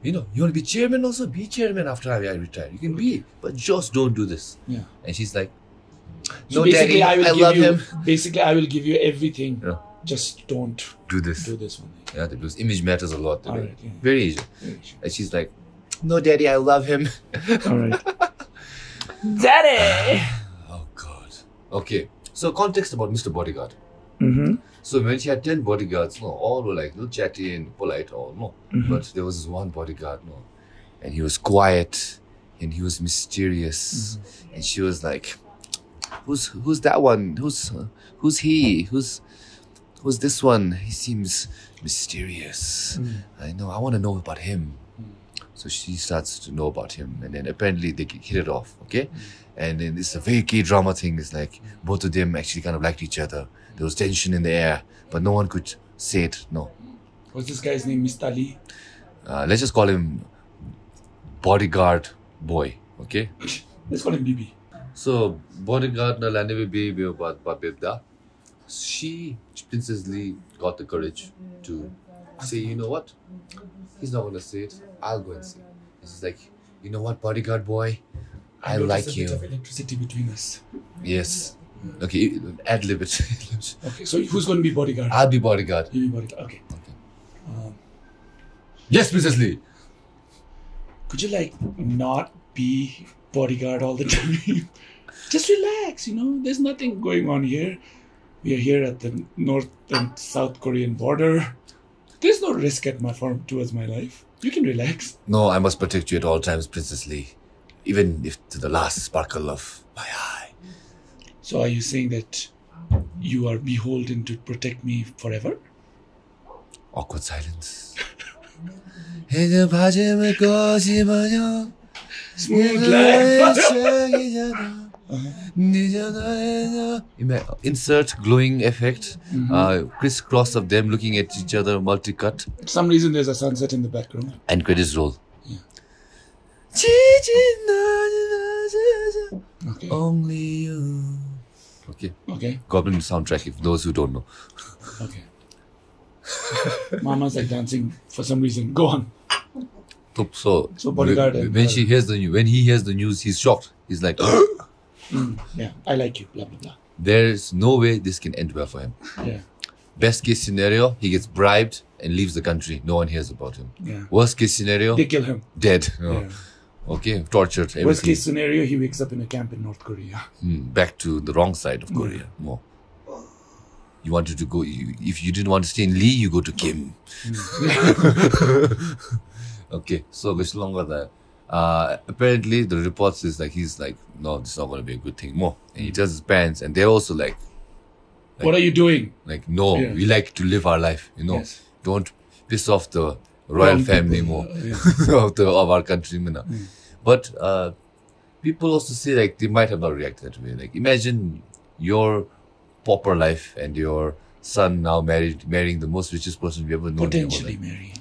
You know, you want to be chairman also? Be chairman after I, I retire. You can be, but just don't do this. Yeah. And she's like, So No, basically, daddy, I will I give love you. him. Basically, I will give you everything. Yeah. Just don't Do this. do this one. Yeah, because image matters a lot. Right? yeah. Very Asian. Very sure. And she's like, No, daddy, I love him. All right. [laughs] Daddy. [laughs] Okay. So context about Mr. Bodyguard. Mm-hmm. So when she had ten bodyguards, no, all were like little chatty and polite, all no. Mm-hmm. But there was this one bodyguard, no, and he was quiet and he was mysterious, mm-hmm. and she was like, "Who's who's that one? Who's who's he? Who's who's this one? He seems mysterious. Mm-hmm. I know. I want to know about him." So she starts to know about him, and then apparently they hit it off. Okay, and then it's a very K drama thing. It's like both of them actually kind of liked each other. There was tension in the air, but no one could say it. No, What's this guy's name? Mr. Lee? uh, let's just call him bodyguard boy. Okay, [coughs] Let's call him BB. so bodyguard na lane baby about babibda. She Princess Lee got the courage to say, you know what? He's not gonna say it. I'll go and say. it. It's like, you know what, bodyguard boy, I like you. of electricity between us. Yes. Okay, ad lib it. Okay, so who's going to be bodyguard? I'll be bodyguard. You be bodyguard. Okay. Um, yes, Princess Lee. Could you like not be bodyguard all the [laughs] time? Just relax, you know. There's nothing going on here. We are here at the North and South Korean border. There's no risk at my farm towards my life. You can relax. No, I must protect you at all times, Princess Lee even if to the last sparkle of my eye. So, are you saying that you are beholden to protect me forever? Awkward silence. Smooth life. Insert glowing effect. Mm-hmm. Uh, crisscross of them looking at each other, multicut. For some reason, there's a sunset in the background. And credits roll. Okay. Only you. Okay, Okay. Goblin soundtrack. If those who don't know. Okay. [laughs] Mama's like dancing for some reason. Go on. So, so, So bodyguard when, when she hears the news, when he hears the news, he's shocked. He's like, [gasps] mm, Yeah, I like you. Blah blah blah. "There's no way this can end well for him." Yeah. Best case scenario, he gets bribed and leaves the country. No one hears about him. Yeah. Worst case scenario, They kill him. dead. [laughs] Oh, Yeah. Okay, tortured. Everything. Worst case scenario, he wakes up in a camp in North Korea. Hmm, back to the wrong side of Korea. More. You wanted to go. You, if you didn't want to stay in Lee, you go to Kim. [laughs] okay, so it's longer that. Uh, apparently, the reports is like he's like, no, this is not going to be a good thing. More, and he tells his parents, and they're also like, what are you doing? like, no, Yeah. we like to live our life. You know, Yes. don't piss off the royal Wrong family people, more [laughs] of the of our country. you know. But uh, people also say like they might have not reacted that way. Like imagine your pauper life and your son now married marrying the most richest person we ever known. Potentially life. marry.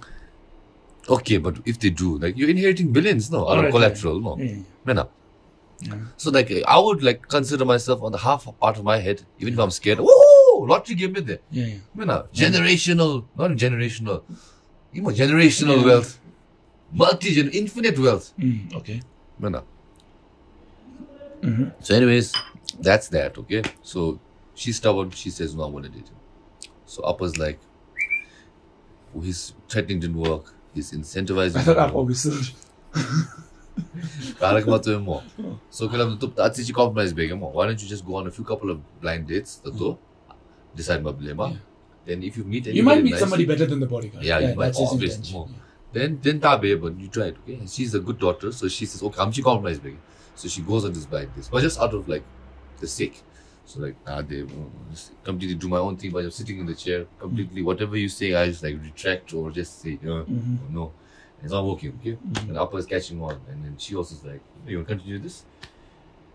Okay, but if they do, like you're inheriting billions, no, Alright, collateral, no. Yeah, yeah, yeah. So like I would like consider myself on the half part of my head, even if I'm scared. Whoa, lottery gave me there. Yeah, yeah. Generational, not generational, you know, generational Yeah. wealth, multi gen, infinite wealth. Mm, okay. Man up. Mm-hmm. So, anyways, that's that. Okay. So she's stubborn. She says no, I want to date him. So Upper's like, oh, his threatening didn't work. He's incentivizing. I thought him I've more. always Parang mato yun mo. So [laughs] kailangan to at si compromise bigyan mo. Why don't you just go on a few couple of blind dates to decide problema. Then if you meet anybody You might meet nice, somebody better than the bodyguard. Yeah, you might. that's his Obvious. intention. More. Then then tabe, but you try it, okay? And she's a good daughter, so she says, okay, I'm she compromise bigyan. So she goes on this blind this, but just out of like the sake. So like, ah, they completely do my own thing by just sitting in the chair. Completely, whatever you say, I just like retract or just say, you know, Mhm. no, it's not working. Okay, and Upper is catching on, and then she also is like, you want to continue this?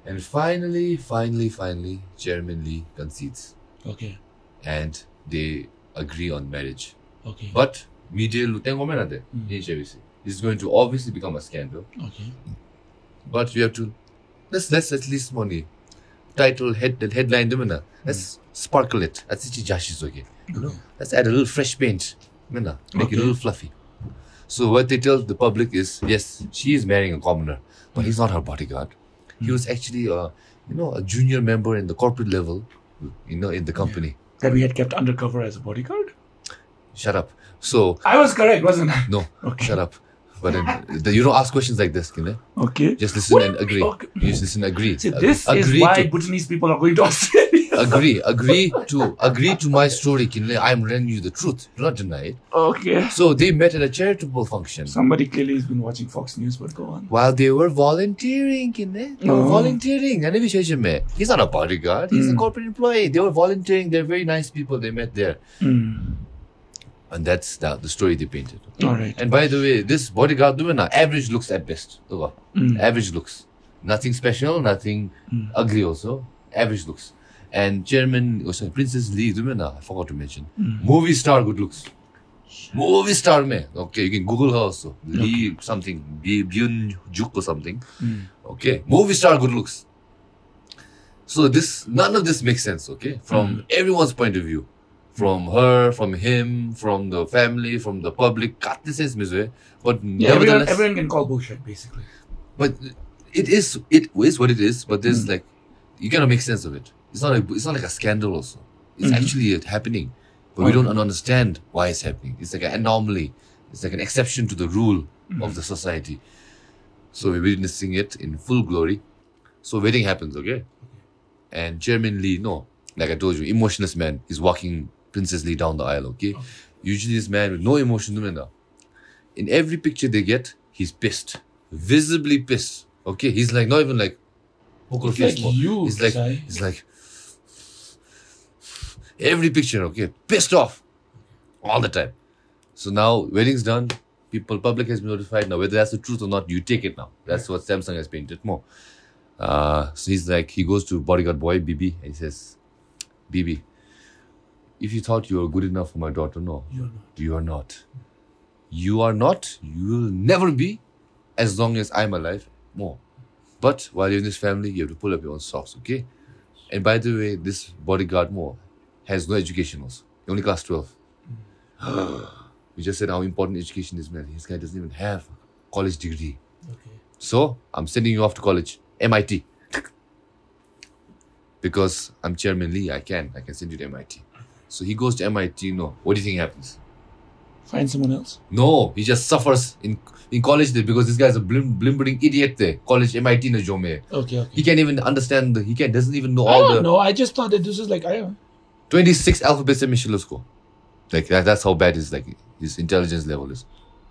And finally, finally, finally, Chairman Lee concedes, Okay. and they agree on marriage. Okay. But media lutengo menade, hmm. is going to obviously become a scandal. okay. But we have to let's let's at least money. Title head the headline dimana. Hmm. Let's sparkle it. That's it okay. You know? Let's add a little fresh paint. Mina. Make it a little fluffy. So what they tell the public is yes, she is marrying a commoner, but he's not her bodyguard. He hmm. was actually a you know, a junior member in the corporate level, you know, in the company. That we had kept undercover as a bodyguard? Shut up. So I was correct, wasn't I? no, [laughs] Okay. shut up. But then you don't ask questions like this, can Okay. Just listen and agree. Okay. You just listen, and agree. See, this agree is why to, Bhutanese people are going to [laughs] Australia. Agree, agree to agree to my story, Kinley. I'm telling you the truth. Do not deny it. okay. So they met at a charitable function. Somebody clearly has been watching Fox News, but go on. While they were volunteering, Kinley. They were Oh. volunteering. And if you he's not a bodyguard. He's a Mm. corporate employee. They were volunteering. They're very nice people. They met there, Mm. and that's the, the story they painted. All right. And by the way, this bodyguard woman, average looks at best. Mm. average looks. Nothing special, nothing Mm. ugly also. Average looks. And Chairman, oh sorry, Princess Lee, Dumena, I forgot to mention. Mm. Movie star good looks. Movie star me. Okay, you can Google her also. Lee something. Byun Juk or something. Mm. Okay. Movie star good looks. So this none of this makes sense, okay? From everyone's point of view. From her, from him, from the family, from the public. Cut this is misery. But Yeah, everyone, everyone can call bullshit, basically. but it is it is what it is. But there's Mm. like you cannot make sense of it. It's not a, it's not like a scandal. Also, it's Mhm. actually happening, but we don't understand why it's happening. It's like an anomaly. It's like an exception to the rule of the society. So we're witnessing it in full glory. So wedding happens, okay? And Chairman Lee, no, like I told you, emotionless man, is walking Princess Lee down the aisle, okay? Usually this man with no emotion. In every picture they get, he's pissed. Visibly pissed. Okay? He's like not even like poker face like you, He's like he's like every picture, okay, pissed off. All the time. So now wedding's done. People, public has been notified now. Whether that's the truth or not, you take it now. That's what Samsung has painted more. Uh, so he's like, he goes to bodyguard boy, BB, and he says, BB, if you thought you were good enough for my daughter, no, You're not. you are not. You are not. You will never be as long as I'm alive. More. But while you're in this family, you have to pull up your own socks, okay? And by the way, this bodyguard more has no education also. He Only class 12. Hmm. we just said how important education is, man. This guy doesn't even have a college degree. Okay. So I'm sending you off to college, MIT. because I'm Chairman Lee, I can. I can send you to MIT. So he goes to MIT, no. What do you think happens? Find someone else. No, he just suffers in in college there because this guy's a blim, blimbering idiot there. College MIT na jo mein. Okay, okay. He can't even understand the he can't doesn't even know I all the No, I just thought that this was like, I don't know. 26 alphabets in Michelin score. Like that, that's how bad his like his intelligence level is.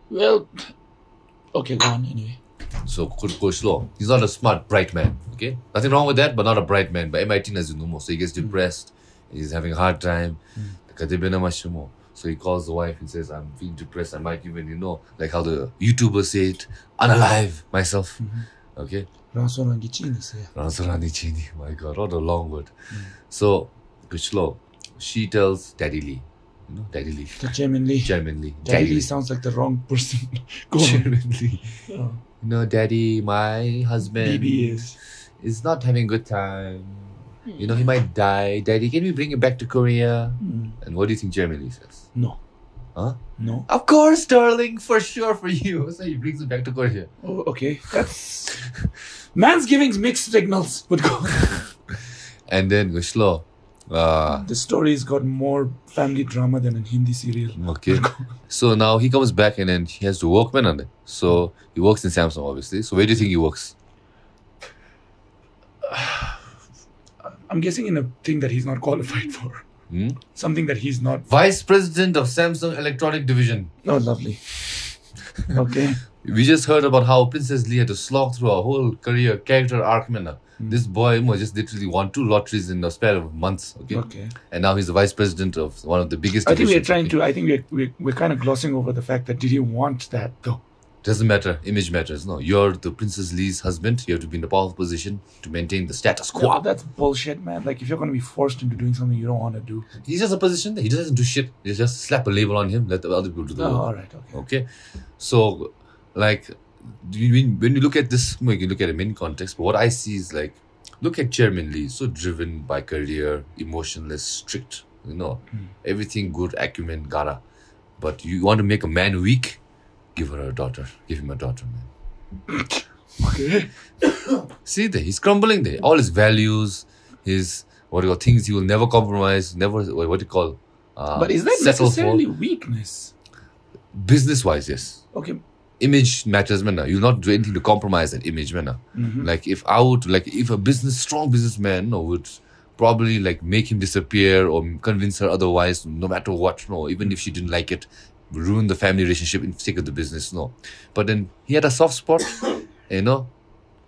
Well, okay, go on anyway. So could go slow. He's not a smart, bright man. Okay, nothing wrong with that, but not a bright man. But MIT has no more, so he gets hmm. depressed. He's having a hard time. Hmm. Mashimo. So he calls the wife and says, "I'm feeling depressed. I might even, you know, like how the YouTubers say it, unalive myself." Hmm. Okay, Rasorangi chini say. Ransarani Chini. My God, what a long word. So Kuchlo, she tells Daddy Lee, you know, Daddy Lee, The Chairman Lee. Chairman Lee, Daddy Lee sounds like the wrong person. [laughs] go on. Chairman Lee. Oh, You know, Daddy, my husband BB is. is not having a good time. You know, he might die. Daddy, can we bring him back to Korea? Mm, And what do you think Chairman Lee says? No. Huh? No. Of course, darling, for sure for you. [laughs] So he brings him back to Korea. Oh, okay. That's. [laughs] Man's giving mixed signals, but go. And then Gushlo. Uh, the story's got more family drama than a Hindi serial. okay. So now he comes back and then he has to work man on it. So he works in Samsung, obviously. So where do you think he works? [sighs] I'm guessing in a thing that he's not qualified for. Hmm? Something that he's not. Vice President of Samsung Electronic Division. Oh, lovely. Okay. [laughs] We just heard about how Princess Lee had to slog through a whole career character arc, man. Hmm. This boy mo, just literally won two lotteries in a span of months. Okay. Okay. And now he's the vice president of one of the biggest. I think we're trying to. I think we're, we're we're kind of glossing over the fact that did he want that though? Doesn't matter. Image matters. No, you're the Princess Lee's husband. You have to be in a powerful position to maintain the status quo. that's bullshit, man. Like if you're gonna be forced into doing something you don't want to do. He's just a position. He doesn't do shit. You just slap a label on him. Let the other people do the Oh, work. all right. Okay. Okay. So, like, do you mean when you look at this, well, you look at it in context. But what I see is like, look at Chairman Lee, so driven by career, emotionless, strict. You know, everything good, acumen, gara. But you want to make a man weak? Give her a daughter. Give him a daughter, man. [coughs] Okay. [coughs] See there, he's crumbling there. All his values, his what do you call things he will never compromise, never what, what do you call? Uh, But is that necessarily for weakness? business wise? Yes. Okay. Image matters, man. You'll not do anything to compromise that image, man. Like if I would, like if a business, strong businessman, no, would probably like make him disappear or convince her otherwise, no matter what, no, even if she didn't like it, ruin the family relationship in sake of the business, no. But then he had a soft spot, [coughs] you know,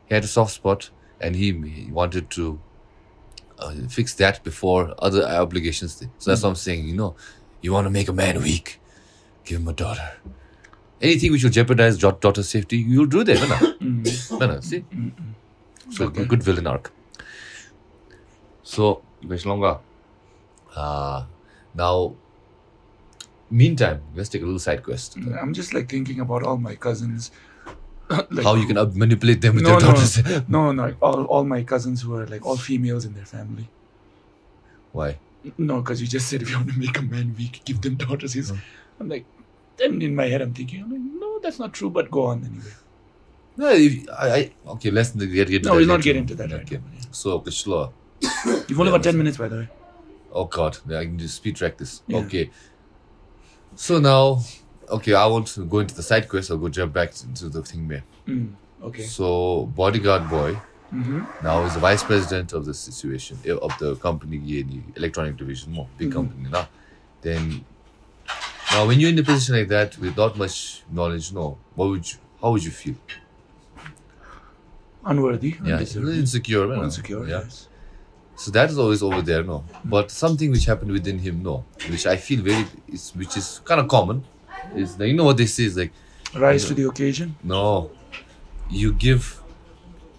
he had a soft spot, and he, he wanted to uh, fix that before other obligations. So that's what I'm saying. You know, you want to make a man weak, give him a daughter. Anything which will jeopardize da- daughter's safety, you'll do that. [coughs] No, no, see. So a good villain arc. So Vishlonga. Uh, now, meantime, let's take a little side quest. I'm just like thinking about all my cousins. [coughs] like, How you can uh, manipulate them with no, their daughters? [laughs] no, no, like all, all my cousins who are like all females in their family. Why? No, because you just said if you want to make a man weak, give them daughters. He's, I'm like, then in my head I'm thinking, I'm like, no, that's not true. But go on anyway. No, if, I, I, okay, let's get, get into that. No, that we'll not later. get into that right Okay. now, yeah. So, Vishla. You've only Yeah, got ten minutes, by the way. Oh God, yeah, I can just speed track this. Yeah. Okay. So now, okay, I want to go into the side quest. I'll go jump back into the thing there. Mm, okay. So bodyguard boy hmm now is the vice president of the situation eh, of the company yeah, the electronic division, more big company now. Then now when you're in a position like that with not much knowledge, no, what would you? How would you feel? Unworthy. Yeah, insecure, man. Insecure. Yeah. Yes. So that is always over there, no. But something which happened within him, no, which I feel very, is, which is kind of common, is like, you know what they say is like, Rise to the occasion. no, you give,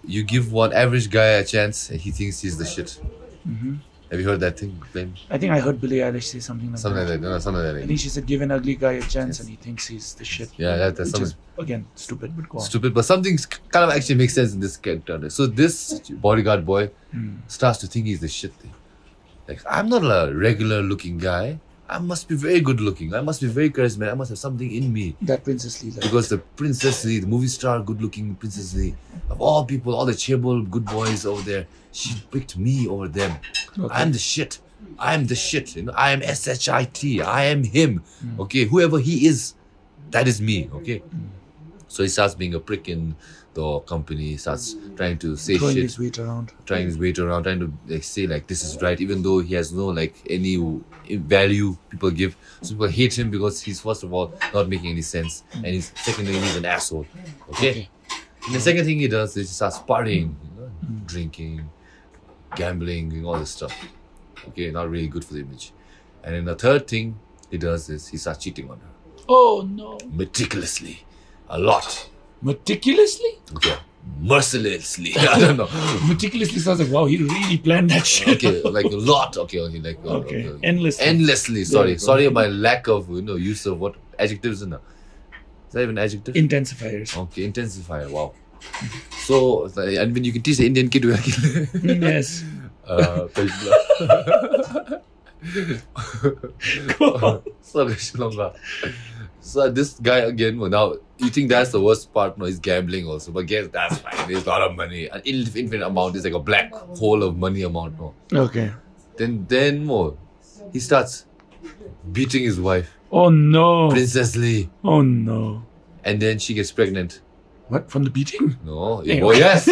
you give one average guy a chance and he thinks he's the shit. hmm Have you heard that thing? Glenn? I think I heard Billie Eilish say something like Something that. like that. No, something like I that. think she said, "Give an ugly guy a chance, Yes. and he thinks he's the shit." Yeah, that, that's Which something is again stupid, but go on. stupid, but something kind of actually makes sense in this character. So this bodyguard boy Mm. starts to think he's the shit thing. Like, I'm not a regular looking guy. I must be very good looking. I must be very charismatic. I must have something in me. That Princess Leela. Because the Princess Lee, the movie star, good looking Princess Lee, of all people, all the chaebol good boys over there, she picked me over them. Okay. I'm the shit. I'm the shit. You know, I am S H I T. I am him. Hmm. Okay, whoever he is, that is me. Okay. Hmm. So he starts being a prick in the company, starts trying to say throwing shit his weight around. trying his weight around, trying to like say like this is right, even though he has no like any value people give. So people hate him because he's first of all not making any sense, and he's secondly he's an asshole. Okay. Okay. And the second thing he does is he starts partying, you know, drinking, gambling, doing all this stuff. Okay, not really good for the image. And then the third thing he does is he starts cheating on her Oh no! meticulously, a lot. Meticulously. Okay, mercilessly. [laughs] I don't know. Meticulously sounds like wow, he really planned that shit. okay, like a lot. Okay, okay, like uh, Okay, okay. endlessly. endlessly. Sorry, go. sorry, my lack of you know use of what adjectives in. Is that even adjective? Intensifiers. okay, intensifier. Wow. So like- and when you can teach the Indian kid, yes. [laughs] uh, [laughs] Go on. so Shilonga. So this guy again. Well, now you think that's the worst part? No, he's gambling also. But guess that's fine. There's a lot of money. An infinite amount is like a black hole of money amount. No. Okay. Then then more. He starts beating his wife, Oh no! Princess Lee, Oh no! and then she gets pregnant. What from the beating? No, Hey, oh yes. [laughs]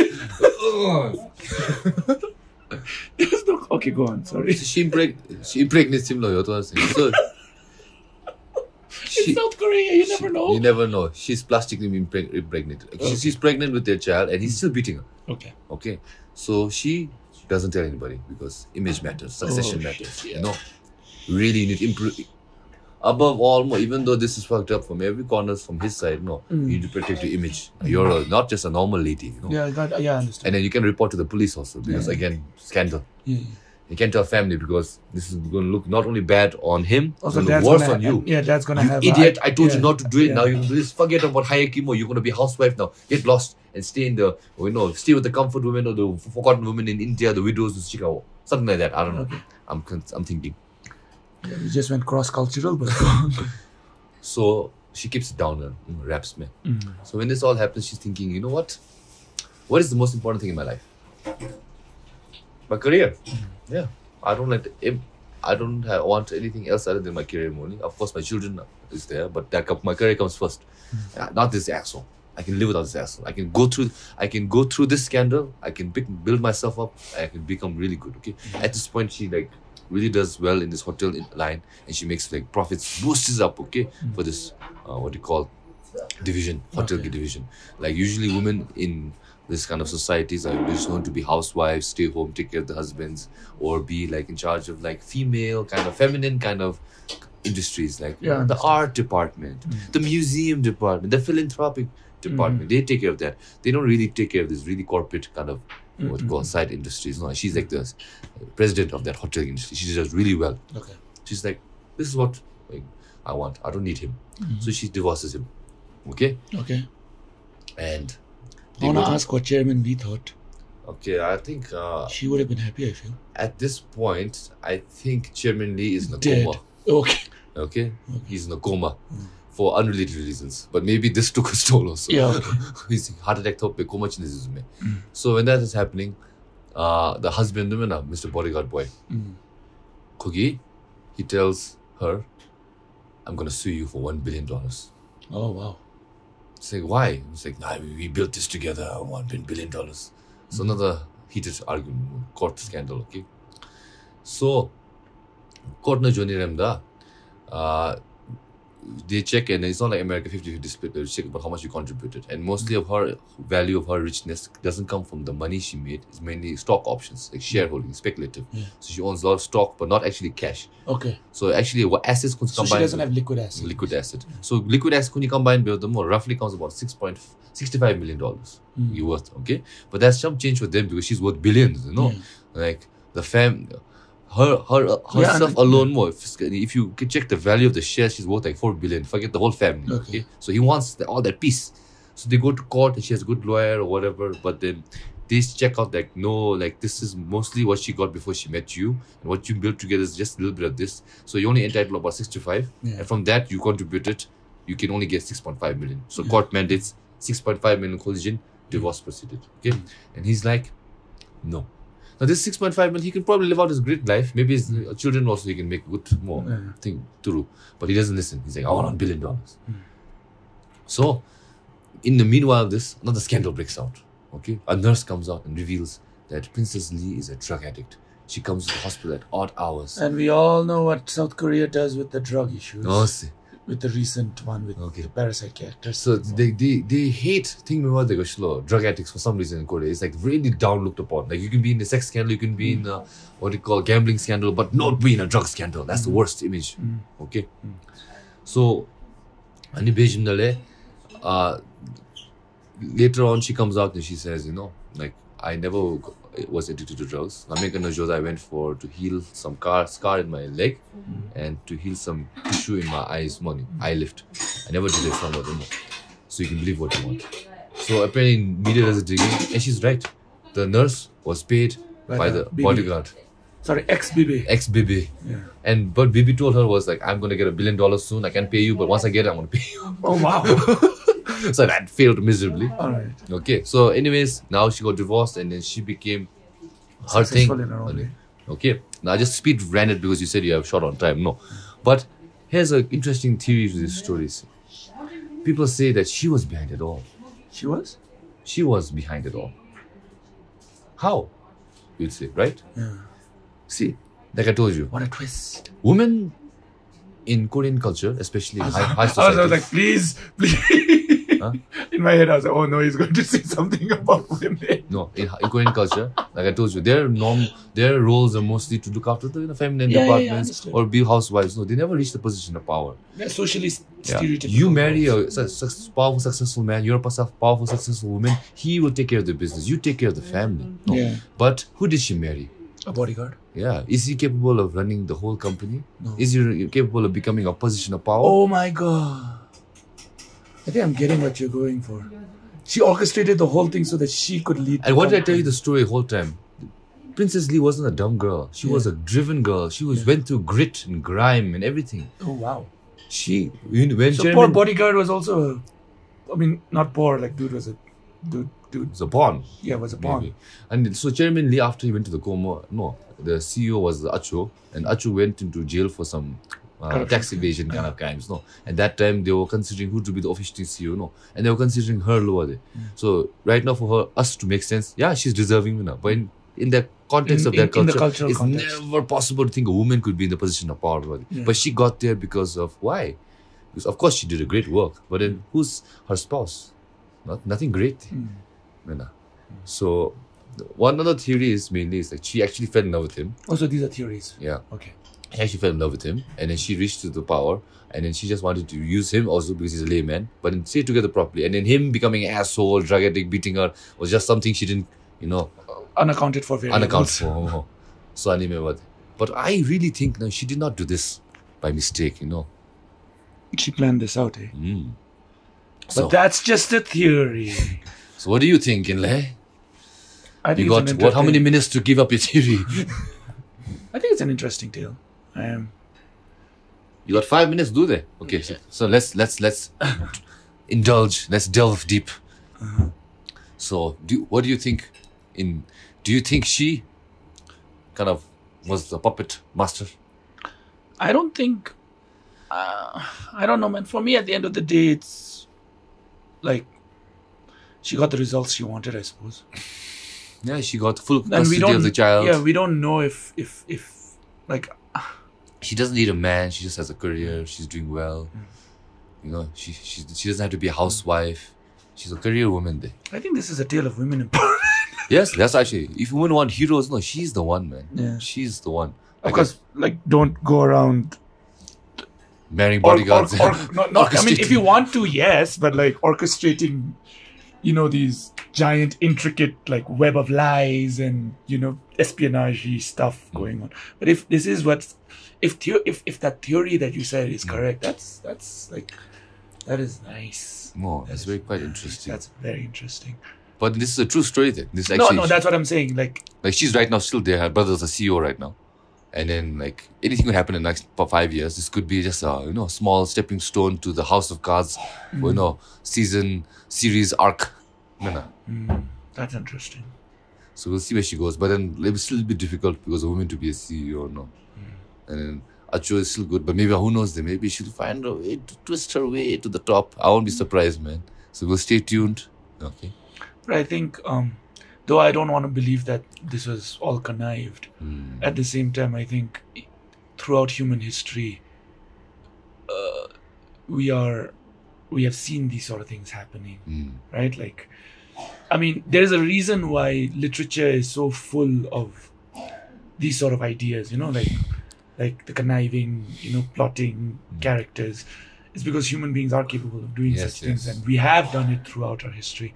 [laughs] There's no. Okay, go on. Sorry. she impreg she impregnates him. No, you know So In she, South Korea, you never know. you never know. She's plastically impreg- impregnated. Uh, she- She's pregnant with their child, and he's mm. still beating her. okay. Okay, so she doesn't tell anybody because image matters, succession Oh, matters. shit, You know, really you need improve. Above all, more, even though this is fucked up from every corner from his side, no, mm. you need to protect your image. You're a, not just a normal lady, you know. Yeah, I got. Yeah, I understand. And then you can report to the police also because Yeah. again, scandal. Yeah. You can't tell family because this is going to look not only bad on him, Also, going to look worse gonna on you. Yeah, that's gonna You have. idiot! I- I told yeah, you not to do it. yeah. Now you do this. Forget about hierarchy more. You're gonna be a housewife now. Get lost and stay in the, you know, stay with the comfort women or the forgotten women in India, the widows in Chicago, something like that. I don't know. Okay. I'm I'm thinking. Yeah, we just went cross cultural, but [laughs] So she keeps it down and raps me. Mm. So when this all happens, she's thinking, you know what? What is the most important thing in my life? My career. Mm. Yeah. I don't like. em- I don't have, want anything else other than my career only. Of course, my children is there, but that my career comes first. Uh, not this asshole. I can live without this asshole. I can go through. I can go through this scandal. I can pick, build myself up. I can become really good. Okay. At this point, she like really does well in this hotel in- line, and she makes like profits, boosts up. Okay, for this uh, what do you call division, hotel Okay. division. Like usually, women in this kind of societies are just known to be housewives, stay home, take care of the husbands, or be like in charge of like female kind of feminine kind of industries, like Yeah, the art department, hmm. the museum department, the philanthropic department. They take care of that. They don't really take care of this really corporate kind of mm-hmm. what you call side industries. No, she's like the president of that hotel industry. She does really well. Okay. She's like, this is what like, I want. I don't need him. Mm-hmm. So she divorces him. Okay, Okay. and I want to ask what Chairman Lee thought. Okay, I think uh, She would have been happy, I feel. at this point, I think Chairman Lee is in a Dead. coma. Okay. Okay, he's in a coma for unrelated reasons. But maybe this took a toll also. Yeah, okay. [laughs] he's heart attack thought coma me. So when that is happening, uh, the husband, know, Mr. Bodyguard boy, Mm. Cookie, he tells her, "I'm gonna sue you for one billion dollars." Oh, wow. It's like, why? It's like, nah, we, built this together, one billion dollars. So another heated argument, court scandal, okay? So, court join remda, uh, they check and it's not like America 50-50 split, they check about how much you contributed. And mostly of her value of her richness doesn't come from the money she made, it's mainly stock options, like shareholding, speculative. Yeah. So she owns a lot of stock, but not actually cash. Okay. So actually what assets could So she doesn't have liquid assets. liquid asset. So liquid asset when you combine both them more roughly comes about six point sixty five million dollars Mm. you worth. Okay. But that's some change for them because she's worth billions, you know. Like the fam her her herself and- alone more. If, if you can check the value of the shares, she's worth like four billion. Forget the whole family. Okay. Okay. So he wants the, all that peace. So they go to court and she has a good lawyer or whatever, but then they check out like no, like this is mostly what she got before she met you, and what you built together is just a little bit of this. So you only entitled about sixty five, Yeah. and from that you contributed, you can only get six point five million. So court mandates six point five million collision, divorce proceeded. Okay, Mm. and he's like, no. Now this six point five million, he can probably live out his great life. Maybe his children also he can make good more Mm. Yeah. thing to do, but he doesn't listen. He's like, I want a billion dollars. So, in the meanwhile, this another scandal breaks out. Okay, a nurse comes out and reveals that Princess Lee is a drug addict. She comes to the hospital at odd hours. And we all know what South Korea does with the drug issues. No, see. With the recent one with Okay. the parasite characters. So they, they they hate think about the slow drug addicts for some reason in Korea. It's like really down looked upon. Like you can be in a sex scandal, you can be in a what do you call gambling scandal, but not be in a drug scandal. That's the mm. worst image. Mm. Okay. Mm. So Ani Bejimnale, uh later on she comes out and she says, you know, like I never was addicted to drugs. American Najos I went for to heal some car scar in my leg and to heal some tissue in my eyes morning. Eye lift. I never did it from what So you can believe what you want. So apparently media does a digging and she's right. The nurse was paid By by, the BB. bodyguard, Sorry, ex-BB. ex BB. Yeah. And but BB told her was like, I'm gonna get a billion dollars soon. I can pay you, but once I get it, I'm gonna pay you. Oh, wow. [laughs] [laughs] so that failed miserably. all right. Okay. So, anyways, now she got divorced and then she became her thing. Successful in her. Okay. Now I just speed ran it because you said you have short on time. No. But here's an interesting theory to these stories. People say that she was behind it all. She was? She was behind it all. How? You'd say, right? Yeah. See, like I told you, What a twist. women in Korean culture, especially in high, high society. I was like, please, please. [laughs] Huh? [laughs] In my head, I was like, oh no, he's going to say something [laughs] about women. No, in, in Korean culture, like I told you, their norm, their roles are mostly to look after the you know, feminine Yeah, yeah, yeah, departments or be housewives. No, they never reach the position of power. They're socially Yeah. stereotypical. You marry a su- su- powerful, successful man. You're a powerful, powerful, successful woman. He will take care of the business. You take care of the family. No. Yeah. But who did she marry? A bodyguard. Yeah. Is he capable of running the whole company? No. Is he capable of becoming a position of power? Oh my god. I think I'm getting what you're going for. She orchestrated the whole thing so that she could lead. And what did I tell you the story the whole time? Princess Lee wasn't a dumb girl. She was a driven girl. She was went through grit and grime and everything. Oh wow. She when So Jeremy- poor bodyguard was also a, I mean, not poor, like dude was a dude, dude. It's a pawn. Yeah, was a pawn. Maybe. And so Chairman Lee, after he went to the coma, no, the CEO was Acho, and Acho went into jail for some uh, tax evasion kind of crimes, no. And that time they were considering who to be the official CEO, no, and they were considering her lower there. Mm. So right now, for her us to make sense, yeah, she's deserving now. But in, in the context In- of that in- in the culture, cultural it's context. never possible to think a woman could be in the position of power. Yeah. But she got there because of why? Because of course she did a great work, but then who's her spouse? Not nothing great. Mm. Know. So one other theory is mainly is like she actually fell in love with him. Also, these are theories. Yeah. Okay. She actually fell in love with him and then she reached to the power and then she just wanted to use him also because he's a layman, but then stay together properly. And then him becoming an asshole, drug addict, beating her was just something she didn't, you know, Unaccounted for variables. unaccounted for. [laughs] So I remember. But I really think now she did not do this by mistake, you know. She planned this out, eh? Mm. But So, that's just a theory. [laughs] so what do you think, Kinley? I think You got what? How many minutes to give up your theory? [laughs] I think it's an interesting tale. Um, You got five minutes, do they? Okay, so, so let's let's let's [laughs] indulge. Let's delve deep. So, do what do you think? In do you think she kind of was the puppet master? I don't think. Uh, I don't know, man. For me, at the end of the day, it's like she got the results she wanted, I suppose. [laughs] Yeah, she got full And we custody don't. of the child. Yeah, we don't know if if if like she doesn't need a man. She just has a career. She's doing well. You know, she she she doesn't have to be a housewife. She's a career woman. There. I think this is a tale of women empowerment. [laughs] Yes, that's actually. If women want heroes, no, she's the one, man. Yeah. She's the one. of Like, course, like don't go around marrying or, or, bodyguards. or not, not, I mean, if you want to, yes, but like orchestrating, you know, these giant, intricate like web of lies and you know espionage stuff mm. going on. But if this is what, if theo- if if that theory that you said is mm. correct, that's that's like that is nice. No, that's very quite interesting. That's very interesting. But this is a true story. Then this is No, no, that's what I'm saying. Like, like she's right now still there. Her brother's a CEO right now, and then like anything could happen in the next five years. This could be just a you know small stepping stone to the House of Cards, you know season series arc. No, no. mm, that's interesting. So we'll see where she goes. But then it will still be difficult because a woman to be a CEO, no. And then Acho is still good, but maybe who knows? Then maybe she'll find a way to twist her way to the top. I won't be surprised, man. So we'll stay tuned. Okay. But I think, um, though I don't want to believe that this was all connived, Mm. at the same time, I think throughout human history, uh, we are, we have seen these sort of things happening, Mm. right? Like, I mean, there is a reason why literature is so full of these sort of ideas, you know, like, like the conniving, you know, plotting characters. It's because human beings are capable of doing Yes, such things, and we have done it throughout our history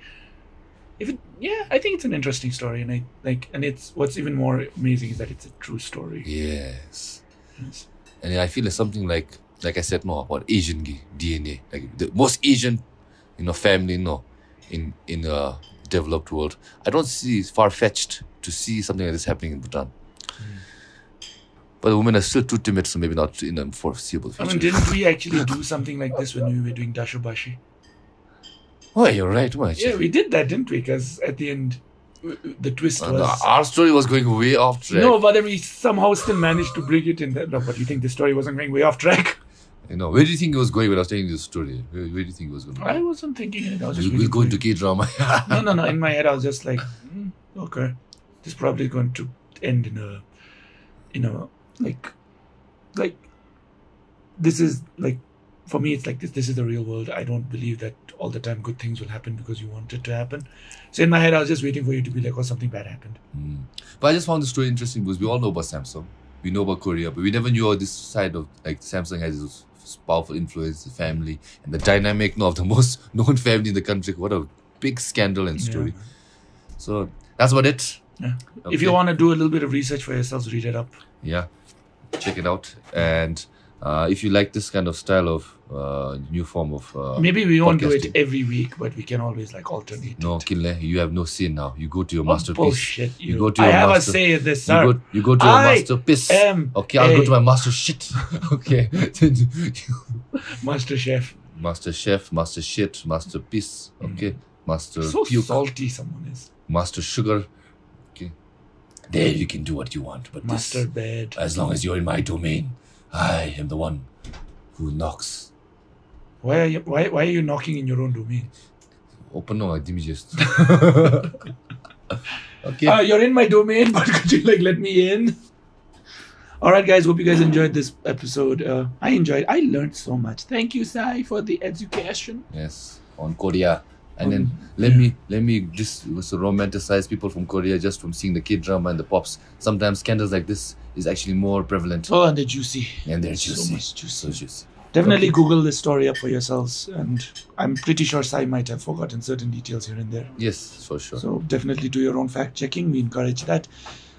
if it yeah i think it's an interesting story and i like and it's what's even more amazing is that it's a true story Yes. Yes. And I feel it's something like, like I said, no, about Asian DNA. Like the most Asian, you know, family, no, in in a developed world. I don't see it's far fetched to see something like this happening in Bhutan. But the women are still too timid, so maybe not in the foreseeable future. i mean didn't we [laughs] actually do something like this when we were doing dashobashi oh, you're right. Well, yeah we did that didn't we because at the end the twist Uh, was the- our story was going way off track. no but then we somehow still managed to bring it in that no but you think the story wasn't going way off track [laughs] You know, where do you think it was going when I was telling you the story? Where, where do you think it was going? i wasn't thinking it i was just We'll, really go into K drama. [laughs] no no no in my head i was just like hmm, okay this is probably going to end in a you know, like like this is like for me it's like this this is the real world i don't believe that all the time good things will happen because you want it to happen so in my head i was just waiting for you to be like oh something bad happened hmm. But I just found the story interesting because we all know about Samsung. We know about Korea, but we never knew how this side of like Samsung has this powerful influence, the family, and the dynamic no, of the [laughs] most known family in the country. What a big scandal and story. So that's about it. yeah. if you want to do a little bit of research for yourselves read it up Yeah. Check it out. And uh, if you like this kind of style of uh, new form of uh, maybe we won't do it every week but we can always like alternate No, it. Kinley, you have no say now. You go to your What masterpiece. bullshit you, You go to your i have master- a say in this You go, you go to your I masterpiece. okay, I'll go to my master shit. [laughs] okay. master chef master chef, master shit, masterpiece. Okay. Master So Puke, salty someone is. Master Sugar. Okay. There you can do what you want, but Master this, bed. as long as you're in my domain, I am the one who knocks. Why are you why, why are you knocking in your own domain? Open no, give me just. [laughs] okay. Uh, you're in my domain, but could you like let me in? All right, guys. Hope you guys enjoyed this episode. Uh, I enjoyed. I learned so much. Thank you, Psy, for the education. Yes, on Korea. And On- then let me let me just romanticize people from Korea just from seeing the K drama and the pops. Sometimes scandals like this is actually more prevalent Oh, and they're juicy. and they're juicy. So much juicy. So juicy. Definitely Okay. Google this story up for yourselves, and I'm pretty sure Psy might have forgotten certain details here and there. Yes, for sure. So definitely do your own fact checking. We encourage that.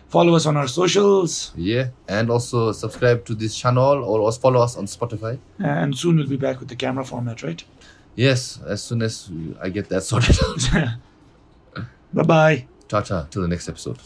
Follow us on our socials, yeah, and also subscribe to this channel or also follow us on Spotify. and soon we'll be back with the camera format, right? Yes, as soon as I get that [laughs] sorted out. [laughs] bye bye. Ta ta, till the next episode.